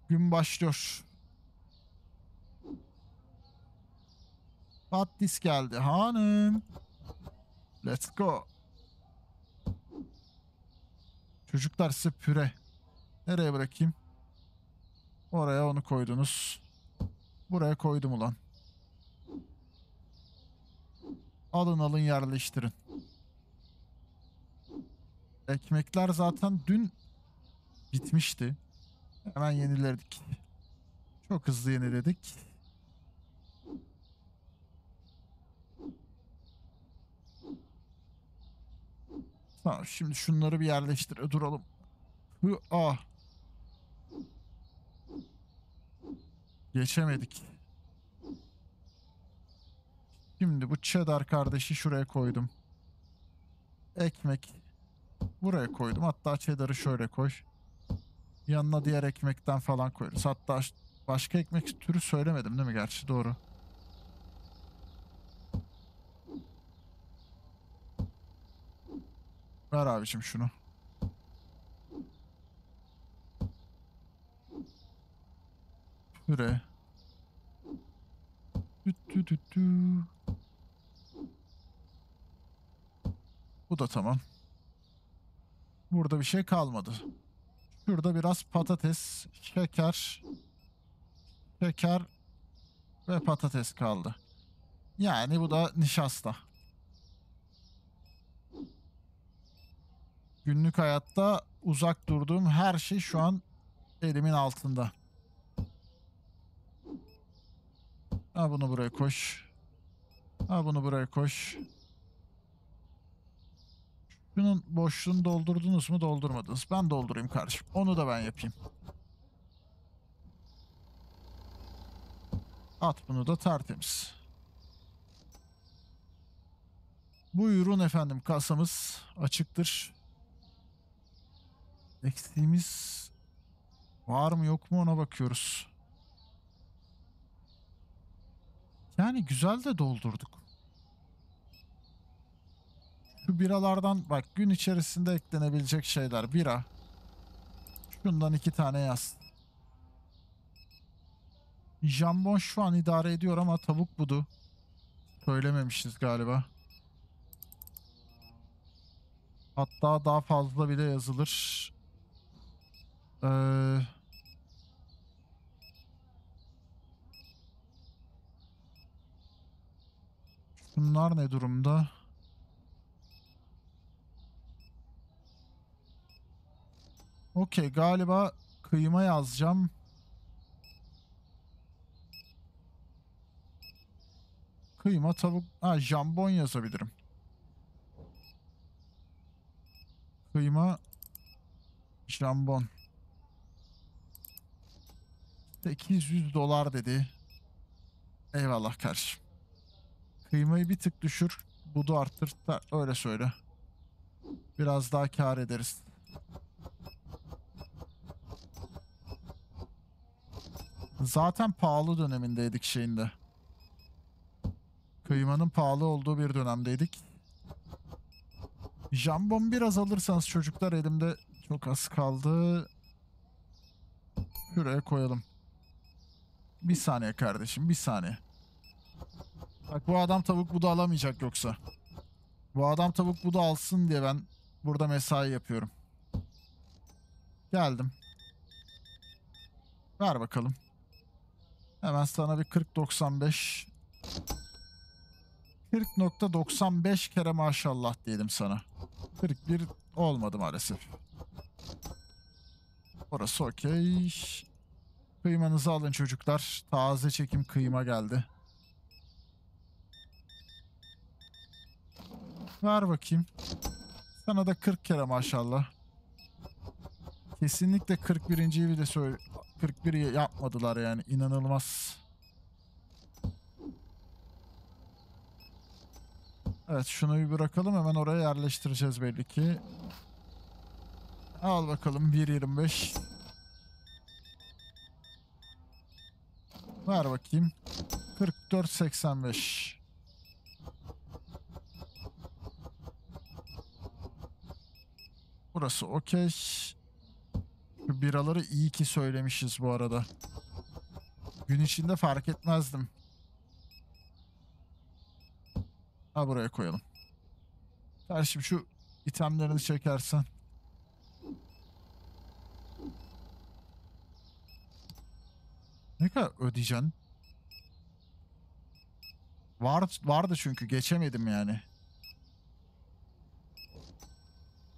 Gün başlıyor. Patis geldi hanım. Let's go. Çocuklar size püre. Nereye bırakayım? Oraya onu koydunuz. Buraya koydum ulan. Alın alın yerleştirin. Ekmekler zaten dün bitmişti. Hemen yeniledik. Çok hızlı yeniledik. Tamam şimdi şunları bir yerleştir. Duralım. Ah. Geçemedik. Şimdi bu cheddar kardeşi şuraya koydum. Ekmek buraya koydum. Hatta cheddar'ı şöyle koy. Yanına diğer ekmekten falan koyarız. Hatta başka ekmek türü söylemedim değil mi gerçi? Doğru. Ver abicim şunu. Dü. Bu da tamam. Burada bir şey kalmadı. Şurada biraz patates, şeker, şeker ve patates kaldı. Yani bu da nişasta. Günlük hayatta uzak durduğum her şey şu an elimin altında. Ha bunu buraya koş. Ha bunu buraya koş. Şunun boşluğunu doldurdunuz mu doldurmadınız. Ben doldurayım kardeşim. Onu da ben yapayım. At bunu da tertemiz. Buyurun efendim kasamız açıktır. Eksiğimiz var mı yok mu ona bakıyoruz. Yani güzel de doldurduk. Şu biralardan bak gün içerisinde eklenebilecek şeyler. Bira. Şundan iki tane yaz. Jambon şu an idare ediyor ama tavuk budu. Söylememişiz galiba. Hatta daha fazla bile yazılır. Ee, Bunlar ne durumda? Okey galiba kıyma yazacağım. Kıyma tavuk... Ha jambon yazabilirim. Kıyma jambon. 800 dolar dedi. Eyvallah kardeşim. Kıymayı bir tık düşür. Budu arttır. da öyle söyle. Biraz daha kar ederiz. Zaten pahalı dönemindeydik şeyinde. Kıymanın pahalı olduğu bir dönemdeydik. Jambon biraz alırsanız çocuklar elimde çok az kaldı. Şuraya koyalım. Bir saniye kardeşim bir saniye. Bak bu adam tavuk budu alamayacak yoksa. Bu adam tavuk budu alsın diye ben burada mesai yapıyorum. Geldim. Ver bakalım. Hemen sana bir 40.95 40.95 kere maşallah diyelim sana. 41 olmadı maalesef. Orası okey. Kıymanızı alın çocuklar. Taze çekim kıyma geldi. Ver bakayım. Sana da 40 kere maşallah. Kesinlikle 41. bir de söyle 41 yapmadılar yani inanılmaz. Evet şunu bir bırakalım hemen oraya yerleştireceğiz belli ki. Al bakalım 1.25. Ver bakayım. 44.85. Burası okey. Biraları iyi ki söylemişiz bu arada. Gün içinde fark etmezdim. Ha buraya koyalım. Kardeşim şu itemlerini çekersen. Ne kadar ödeyeceksin? Var, vardı çünkü geçemedim yani.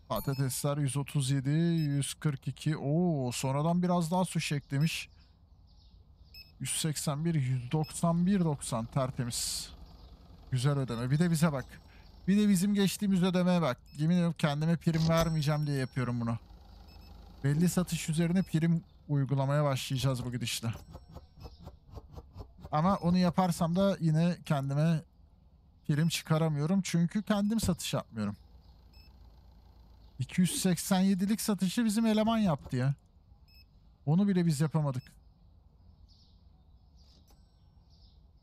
Patatesler 137, 142. Oo, sonradan biraz daha sushi eklemiş. 181, 191, 90 tertemiz. Güzel ödeme. Bir de bize bak. Bir de bizim geçtiğimiz ödemeye bak. Yemin ediyorum kendime prim vermeyeceğim diye yapıyorum bunu. Belli satış üzerine prim uygulamaya başlayacağız bu gidişle. Ama onu yaparsam da yine kendime prim çıkaramıyorum. Çünkü kendim satış yapmıyorum. 287'lik satışı bizim eleman yaptı ya. Onu bile biz yapamadık.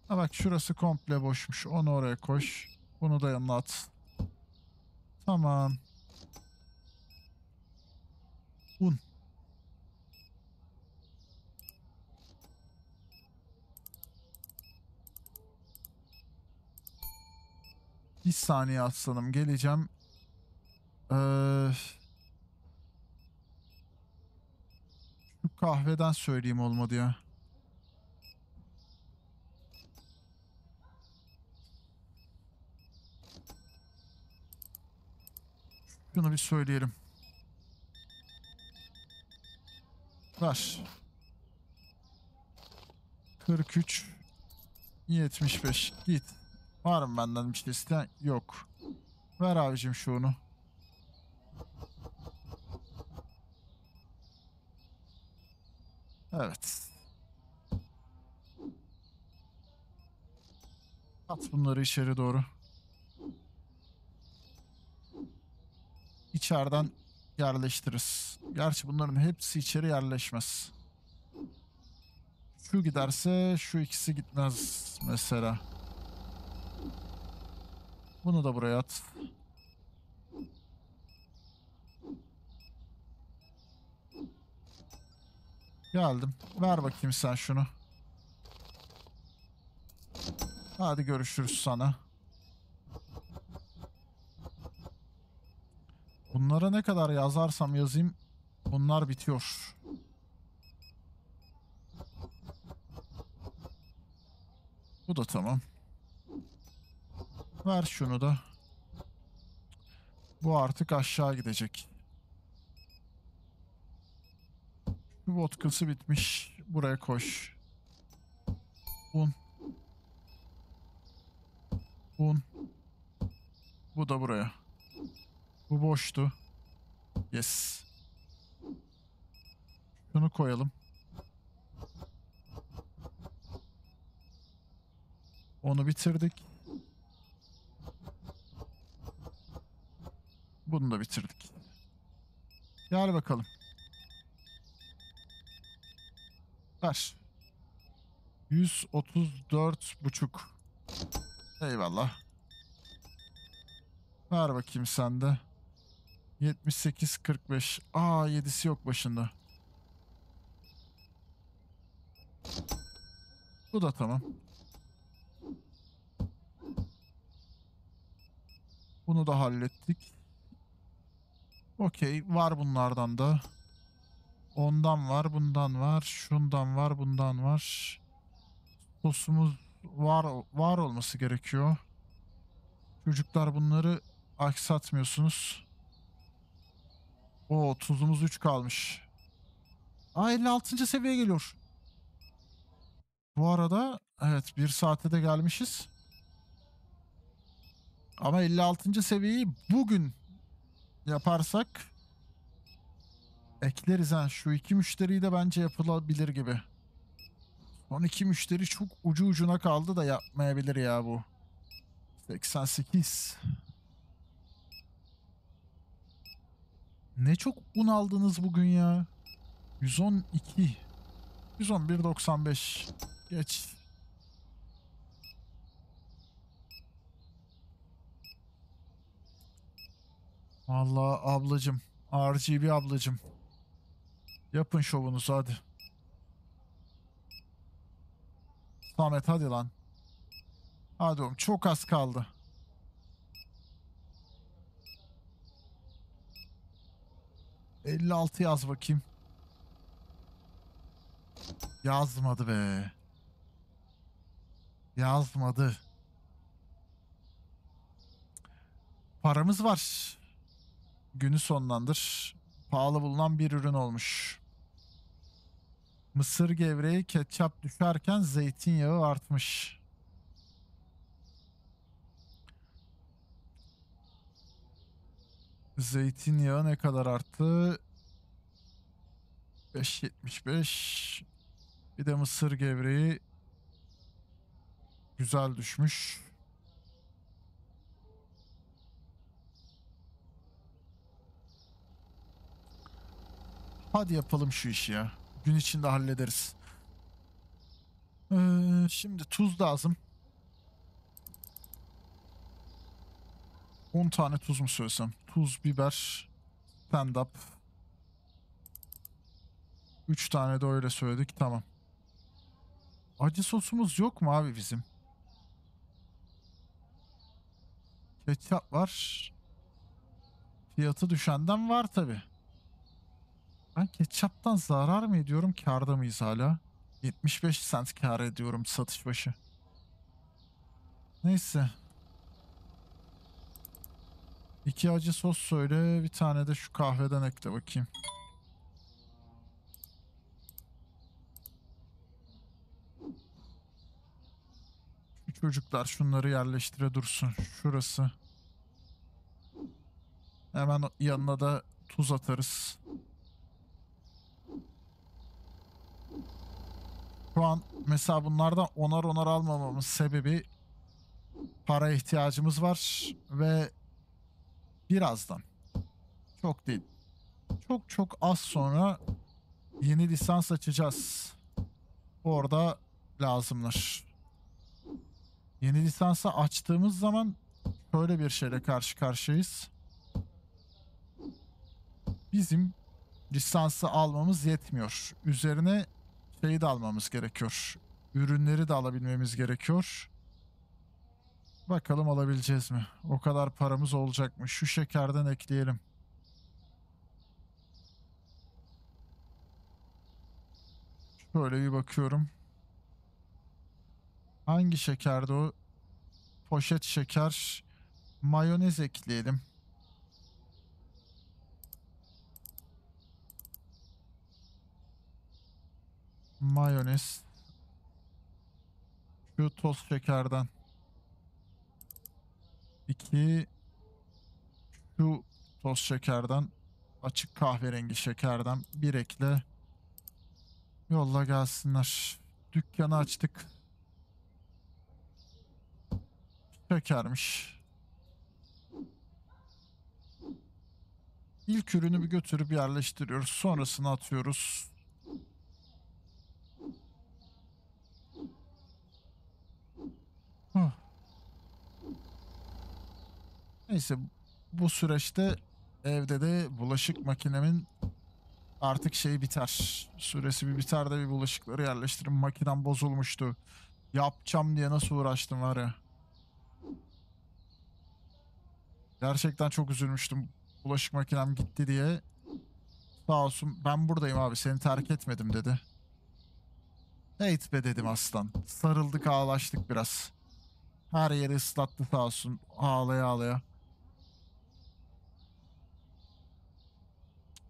Ha bak şurası komple boşmuş. Onu oraya koş. Bunu da yanına at. Tamam. Un. Bir saniye aslanım geleceğim. Ee, şu kahveden söyleyeyim olmadı ya. Şunu bir söyleyelim. Ver. 43 75 git. Var mı benden bir şey isteyen? Yok. Ver abicim şunu. Evet. At bunları içeri doğru. İçeriden yerleştiririz. Gerçi bunların hepsi içeri yerleşmez. Şu giderse şu ikisi gitmez mesela. Bunu da buraya at. Geldim. Ver bakayım sen şunu. Hadi görüşürüz sana. Bunlara ne kadar yazarsam yazayım bunlar bitiyor. Bu da tamam. Ver şunu da. Bu artık aşağı gidecek. Şu vodkası bitmiş. Buraya koş. Un. Un. Bu da buraya. Bu boştu. Yes. Şunu koyalım. Onu bitirdik. Bunu da bitirdik. Gel bakalım. Ver. 134 buçuk. Eyvallah. Ver bakayım sen de. 78 45. Aa 7'si yok başında. Bu da tamam. Bunu da hallettik. Okey. Var bunlardan da. Ondan var, bundan var, şundan var, bundan var. Sosumuz var var olması gerekiyor. Çocuklar bunları aksatmıyorsunuz. O tuzumuz 3 kalmış. Aa 56. seviyeye geliyor. Bu arada evet 1 saate de gelmişiz. Ama 56. seviyeyi bugün yaparsak ekleriz ha. Şu iki müşteriyi de bence yapılabilir gibi. Son iki müşteri çok ucu ucuna kaldı da yapmayabilir ya bu. 88. Ne çok un aldınız bugün ya. 112. 111.95. Geç. Vallahi ablacım. RGB ablacım. Yapın şovunuzu hadi. Samet hadi lan. Hadi oğlum çok az kaldı. Elli altı yaz bakayım. Yazmadı be. Yazmadı. Paramız var. Günü sonlandır. Pahalı bulunan bir ürün olmuş. Mısır gevreği ketçap düşerken zeytinyağı artmış. Zeytinyağı ne kadar arttı? 5.75. Bir de mısır gevreği güzel düşmüş. Hadi yapalım şu işi ya. Gün içinde hallederiz. Ee, şimdi tuz lazım. 10 tane tuz mu söylesem? Tuz, biber, stand up. 3 tane de öyle söyledik. Tamam. Acı sosumuz yok mu abi bizim? Ketçap var. Fiyatı düşenden var tabi. Ben ketçaptan zarar mı ediyorum karda mıyız hala? 75 cent kar ediyorum satış başı. Neyse. İki acı sos söyle. Bir tane de şu kahveden ekle bakayım. Şu çocuklar şunları yerleştire dursun. Şurası. Hemen yanına da tuz atarız. Şu an mesela bunlardan onar onar almamamız sebebi para ihtiyacımız var ve birazdan çok değil çok çok az sonra yeni lisans açacağız. Orada lazımlar. Yeni lisansı açtığımız zaman şöyle bir şeyle karşı karşıyayız. Bizim lisansı almamız yetmiyor. Üzerine şeyi de almamız gerekiyor. Ürünleri de alabilmemiz gerekiyor. Bakalım alabileceğiz mi? O kadar paramız olacak mı? Şu şekerden ekleyelim. Şöyle bir bakıyorum. Hangi şekerdi o? Poşet şeker. Mayonez ekleyelim. Mayonez. Şu toz şekerden. 2 şu toz şekerden açık kahverengi şekerden bir ekle. Yolla gelsinler. Dükkanı açtık. Şekermiş. İlk ürünü bir götürüp yerleştiriyoruz. Sonrasını atıyoruz. Huh. Neyse bu süreçte evde de bulaşık makinemin artık şeyi biter. Süresi bir biter de bir bulaşıkları yerleştirin. Makinem bozulmuştu. Yapacağım diye nasıl uğraştım var ya. Gerçekten çok üzülmüştüm. Bulaşık makinem gitti diye. Sağ olsun ben buradayım abi seni terk etmedim dedi. Hate be dedim aslan. Sarıldık ağlaştık biraz. Her yeri ıslattı sağ olsun. Ağlaya ağlaya.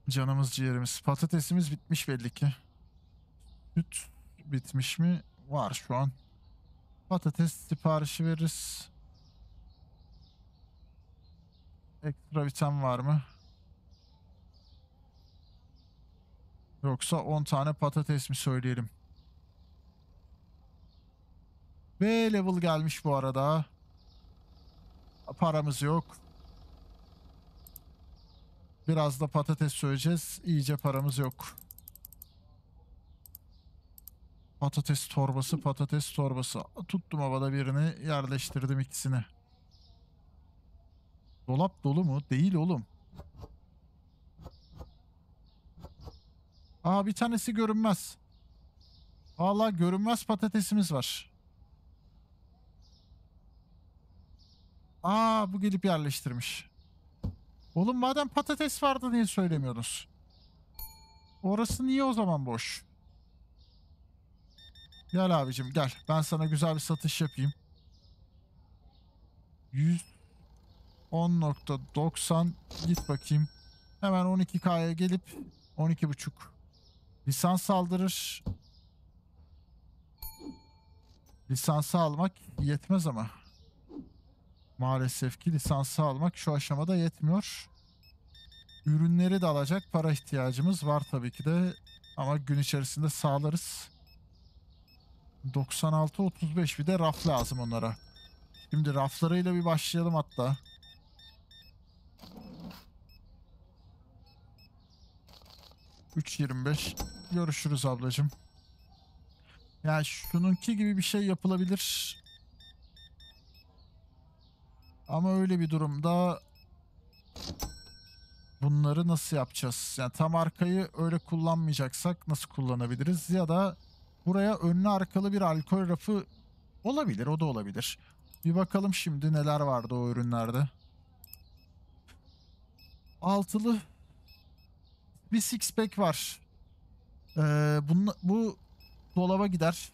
Canımız ciğerimiz. Patatesimiz bitmiş belli ki. Süt bitmiş mi? Var şu an. Patates siparişi veririz. Ekstra vitamin var mı? Yoksa 10 tane patates mi söyleyelim? B level gelmiş bu arada. Paramız yok. Biraz da patates söyleyeceğiz. İyice paramız yok. Patates torbası, patates torbası. Tuttum havada birini, yerleştirdim ikisini. Dolap dolu mu? Değil oğlum. Aa bir tanesi görünmez. Valla görünmez patatesimiz var. Aa bu gelip yerleştirmiş. Oğlum madem patates vardı niye söylemiyorsunuz? Orası niye o zaman boş? Gel abicim gel. Ben sana güzel bir satış yapayım. 110.90 git bakayım. Hemen 12K'ya gelip 12.5 lisans aldırır. Lisansı almak yetmez ama. Maalesef ki lisansı almak şu aşamada yetmiyor. ürünleri de alacak para ihtiyacımız var tabii ki de. Ama gün içerisinde sağlarız. 96-35 bir de raf lazım onlara. Şimdi raflarıyla bir başlayalım hatta. Üç yirmi beş. Görüşürüz ablacığım. Yani şununki gibi bir şey yapılabilir. Ama öyle bir durumda bunları nasıl yapacağız? Yani tam arkayı öyle kullanmayacaksak nasıl kullanabiliriz? Ya da buraya önlü arkalı bir alkol rafı olabilir. O da olabilir. Bir bakalım şimdi neler vardı o ürünlerde. Altılı bir six pack var. Ee, bunla- bu dolaba gider.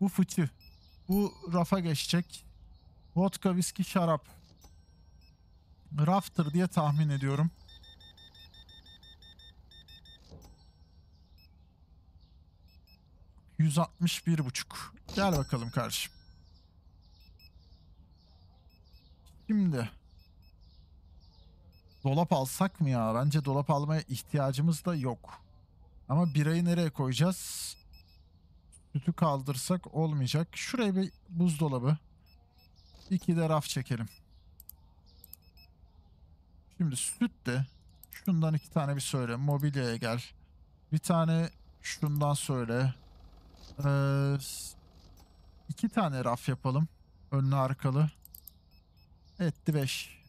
Bu fıçı. Bu rafa geçecek. Vodka, viski, şarap. Raftır diye tahmin ediyorum. Bir buçuk. Gel bakalım kardeşim. Şimdi dolap alsak mı ya? Bence dolap almaya ihtiyacımız da yok. Ama birayı nereye koyacağız? Sütü kaldırsak olmayacak. Şuraya bir buzdolabı. İki de raf çekelim. Şimdi süt de şundan iki tane bir söyle. Mobilyaya gel. Bir tane şundan söyle. Ee, iki tane raf yapalım. Önlü arkalı. Etti beş.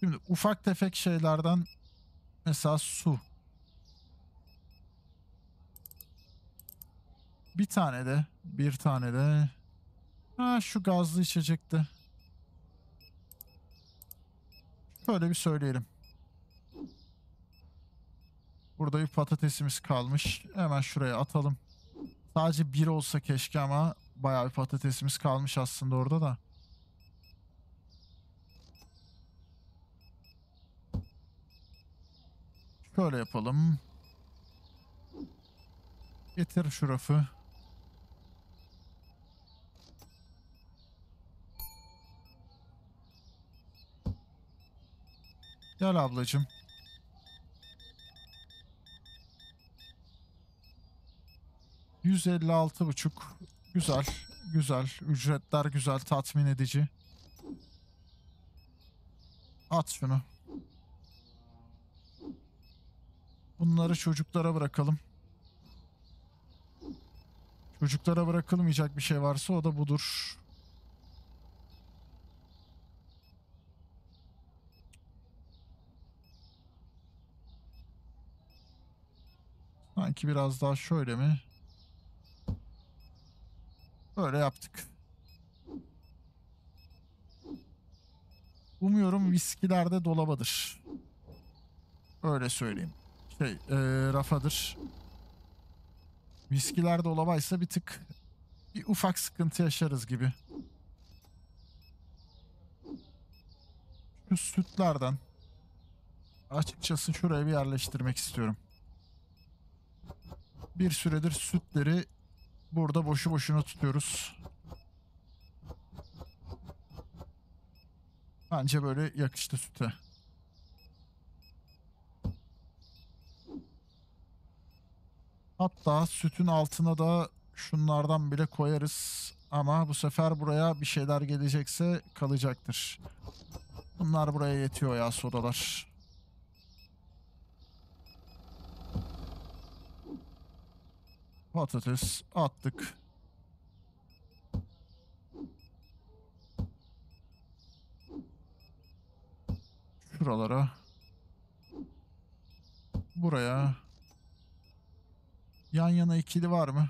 Şimdi ufak tefek şeylerden mesela su. Bir tane de, bir tane de. Ha şu gazlı içecekti. Şöyle bir söyleyelim. Burada bir patatesimiz kalmış. Hemen şuraya atalım. Sadece bir olsa keşke ama bayağı bir patatesimiz kalmış aslında orada da. Şöyle yapalım. Getir şu rafı. Gel ablacığım. Altı buçuk. Güzel. Güzel. Ücretler güzel. Tatmin edici. At şunu. Bunları çocuklara bırakalım. Çocuklara bırakılmayacak bir şey varsa o da budur. Sanki biraz daha şöyle mi? Böyle yaptık. Umuyorum viskilerde dolabadır. Öyle söyleyeyim. Şey, eee, rafadır. Viskiler dolabaysa bir tık bir ufak sıkıntı yaşarız gibi. Şu sütlerden açıkçası şuraya bir yerleştirmek istiyorum. Bir süredir sütleri burada boşu boşuna tutuyoruz. Bence böyle yakıştı süte. Hatta sütün altına da şunlardan bile koyarız. Ama bu sefer buraya bir şeyler gelecekse kalacaktır. Bunlar buraya yetiyor ya sodalar. Patates attık. Şuralara. Buraya. Yan yana ikili var mı?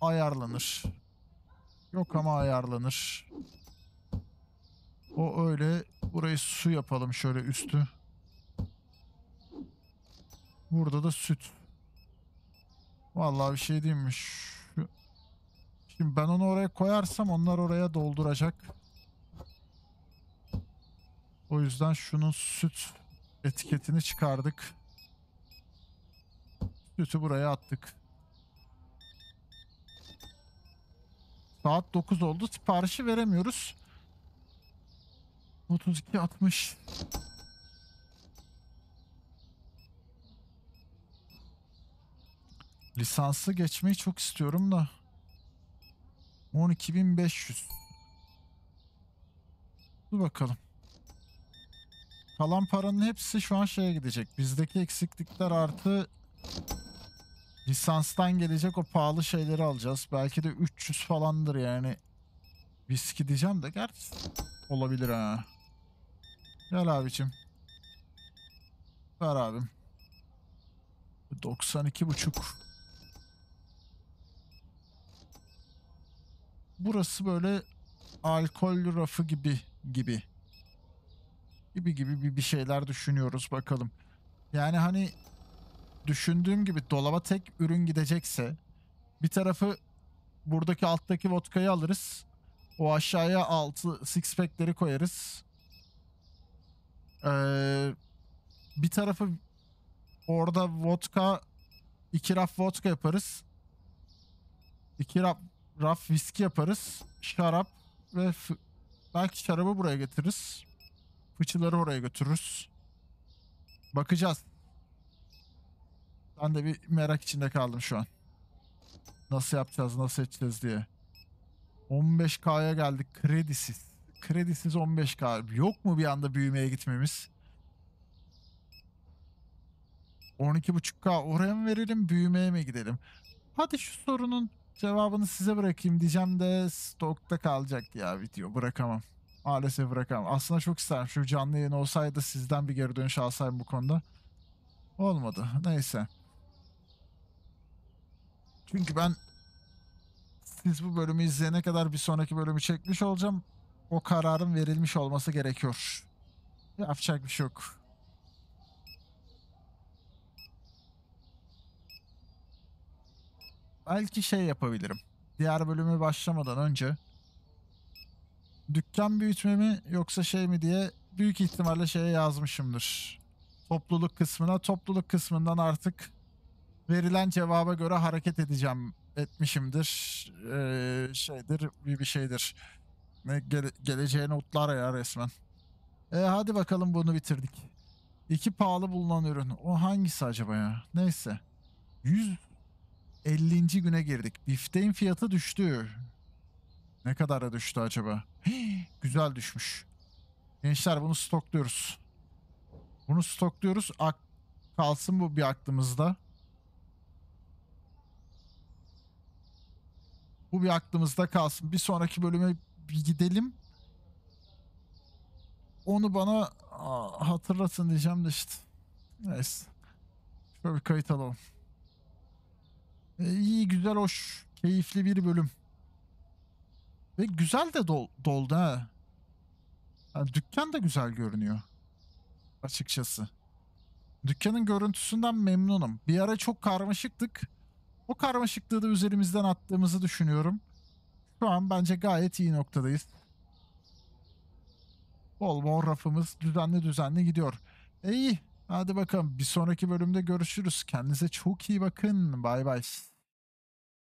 Ayarlanır. Yok ama ayarlanır. O öyle. Burayı su yapalım şöyle üstü. Burada da süt. Vallahi bir şey diyeyim mi? Şu... Şimdi ben onu oraya koyarsam onlar oraya dolduracak. O yüzden şunun süt etiketini çıkardık. Sütü buraya attık. Saat 9 oldu. Siparişi veremiyoruz. 32 60. Lisansı geçmeyi çok istiyorum da. 12.500. Dur bakalım. Kalan paranın hepsi şu an şeye gidecek. Bizdeki eksiklikler artı lisanstan gelecek o pahalı şeyleri alacağız. Belki de 300 falandır yani. Viski diyeceğim de gerçi olabilir ha. Gel abicim. Ver abim. 92 buçuk. Burası böyle alkol rafı gibi gibi. Gibi gibi bir, şeyler düşünüyoruz bakalım. Yani hani düşündüğüm gibi dolaba tek ürün gidecekse bir tarafı buradaki alttaki vodkayı alırız. O aşağıya altı six pack'leri koyarız. Ee, bir tarafı orada vodka iki raf vodka yaparız. İki raf, raf viski yaparız. Şarap ve belki şarabı buraya getiririz. Fıçıları oraya götürürüz. Bakacağız. Ben de bir merak içinde kaldım şu an. Nasıl yapacağız, nasıl edeceğiz diye. 15K'ya geldik kredisiz. Kredisiz 15K. Yok mu bir anda büyümeye gitmemiz? 12.5K oraya mı verelim, büyümeye mi gidelim? Hadi şu sorunun cevabını size bırakayım diyeceğim de stokta kalacak ya video. Bırakamam. Maalesef bırakamam. Aslında çok isterim şu canlı yayın olsaydı sizden bir geri dönüş alsaydım bu konuda. Olmadı. Neyse. Çünkü ben siz bu bölümü izleyene kadar bir sonraki bölümü çekmiş olacağım. O kararın verilmiş olması gerekiyor. Yapacak bir şey yok. Belki şey yapabilirim. Diğer bölümü başlamadan önce dükkan büyütme mi yoksa şey mi diye büyük ihtimalle şeye yazmışımdır. Topluluk kısmına. Topluluk kısmından artık verilen cevaba göre hareket edeceğim etmişimdir. Ee, şeydir bir bir şeydir. Ne gele- geleceğine utlar ya resmen. E hadi bakalım bunu bitirdik. İki pahalı bulunan ürün. O hangisi acaba ya? Neyse. 150. güne girdik. Bifteğin fiyatı düştü. Ne kadara düştü acaba? Güzel düşmüş. Gençler bunu stokluyoruz. Bunu stokluyoruz. Ak kalsın bu bir aklımızda. Bu bir aklımızda kalsın. Bir sonraki bölüme bir gidelim. Onu bana hatırlatın diyeceğim de işte. Neyse. Şöyle bir kayıt alalım. E, iyi, güzel, hoş, keyifli bir bölüm. Ve güzel de dol- doldu ha. Yani dükkan da güzel görünüyor. Açıkçası. Dükkanın görüntüsünden memnunum. Bir ara çok karmaşıktık. O karmaşıklığı da üzerimizden attığımızı düşünüyorum. Şu an bence gayet iyi noktadayız. Bol bol rafımız düzenli düzenli gidiyor. E iyi. Hadi bakalım bir sonraki bölümde görüşürüz. Kendinize çok iyi bakın. Bay bay.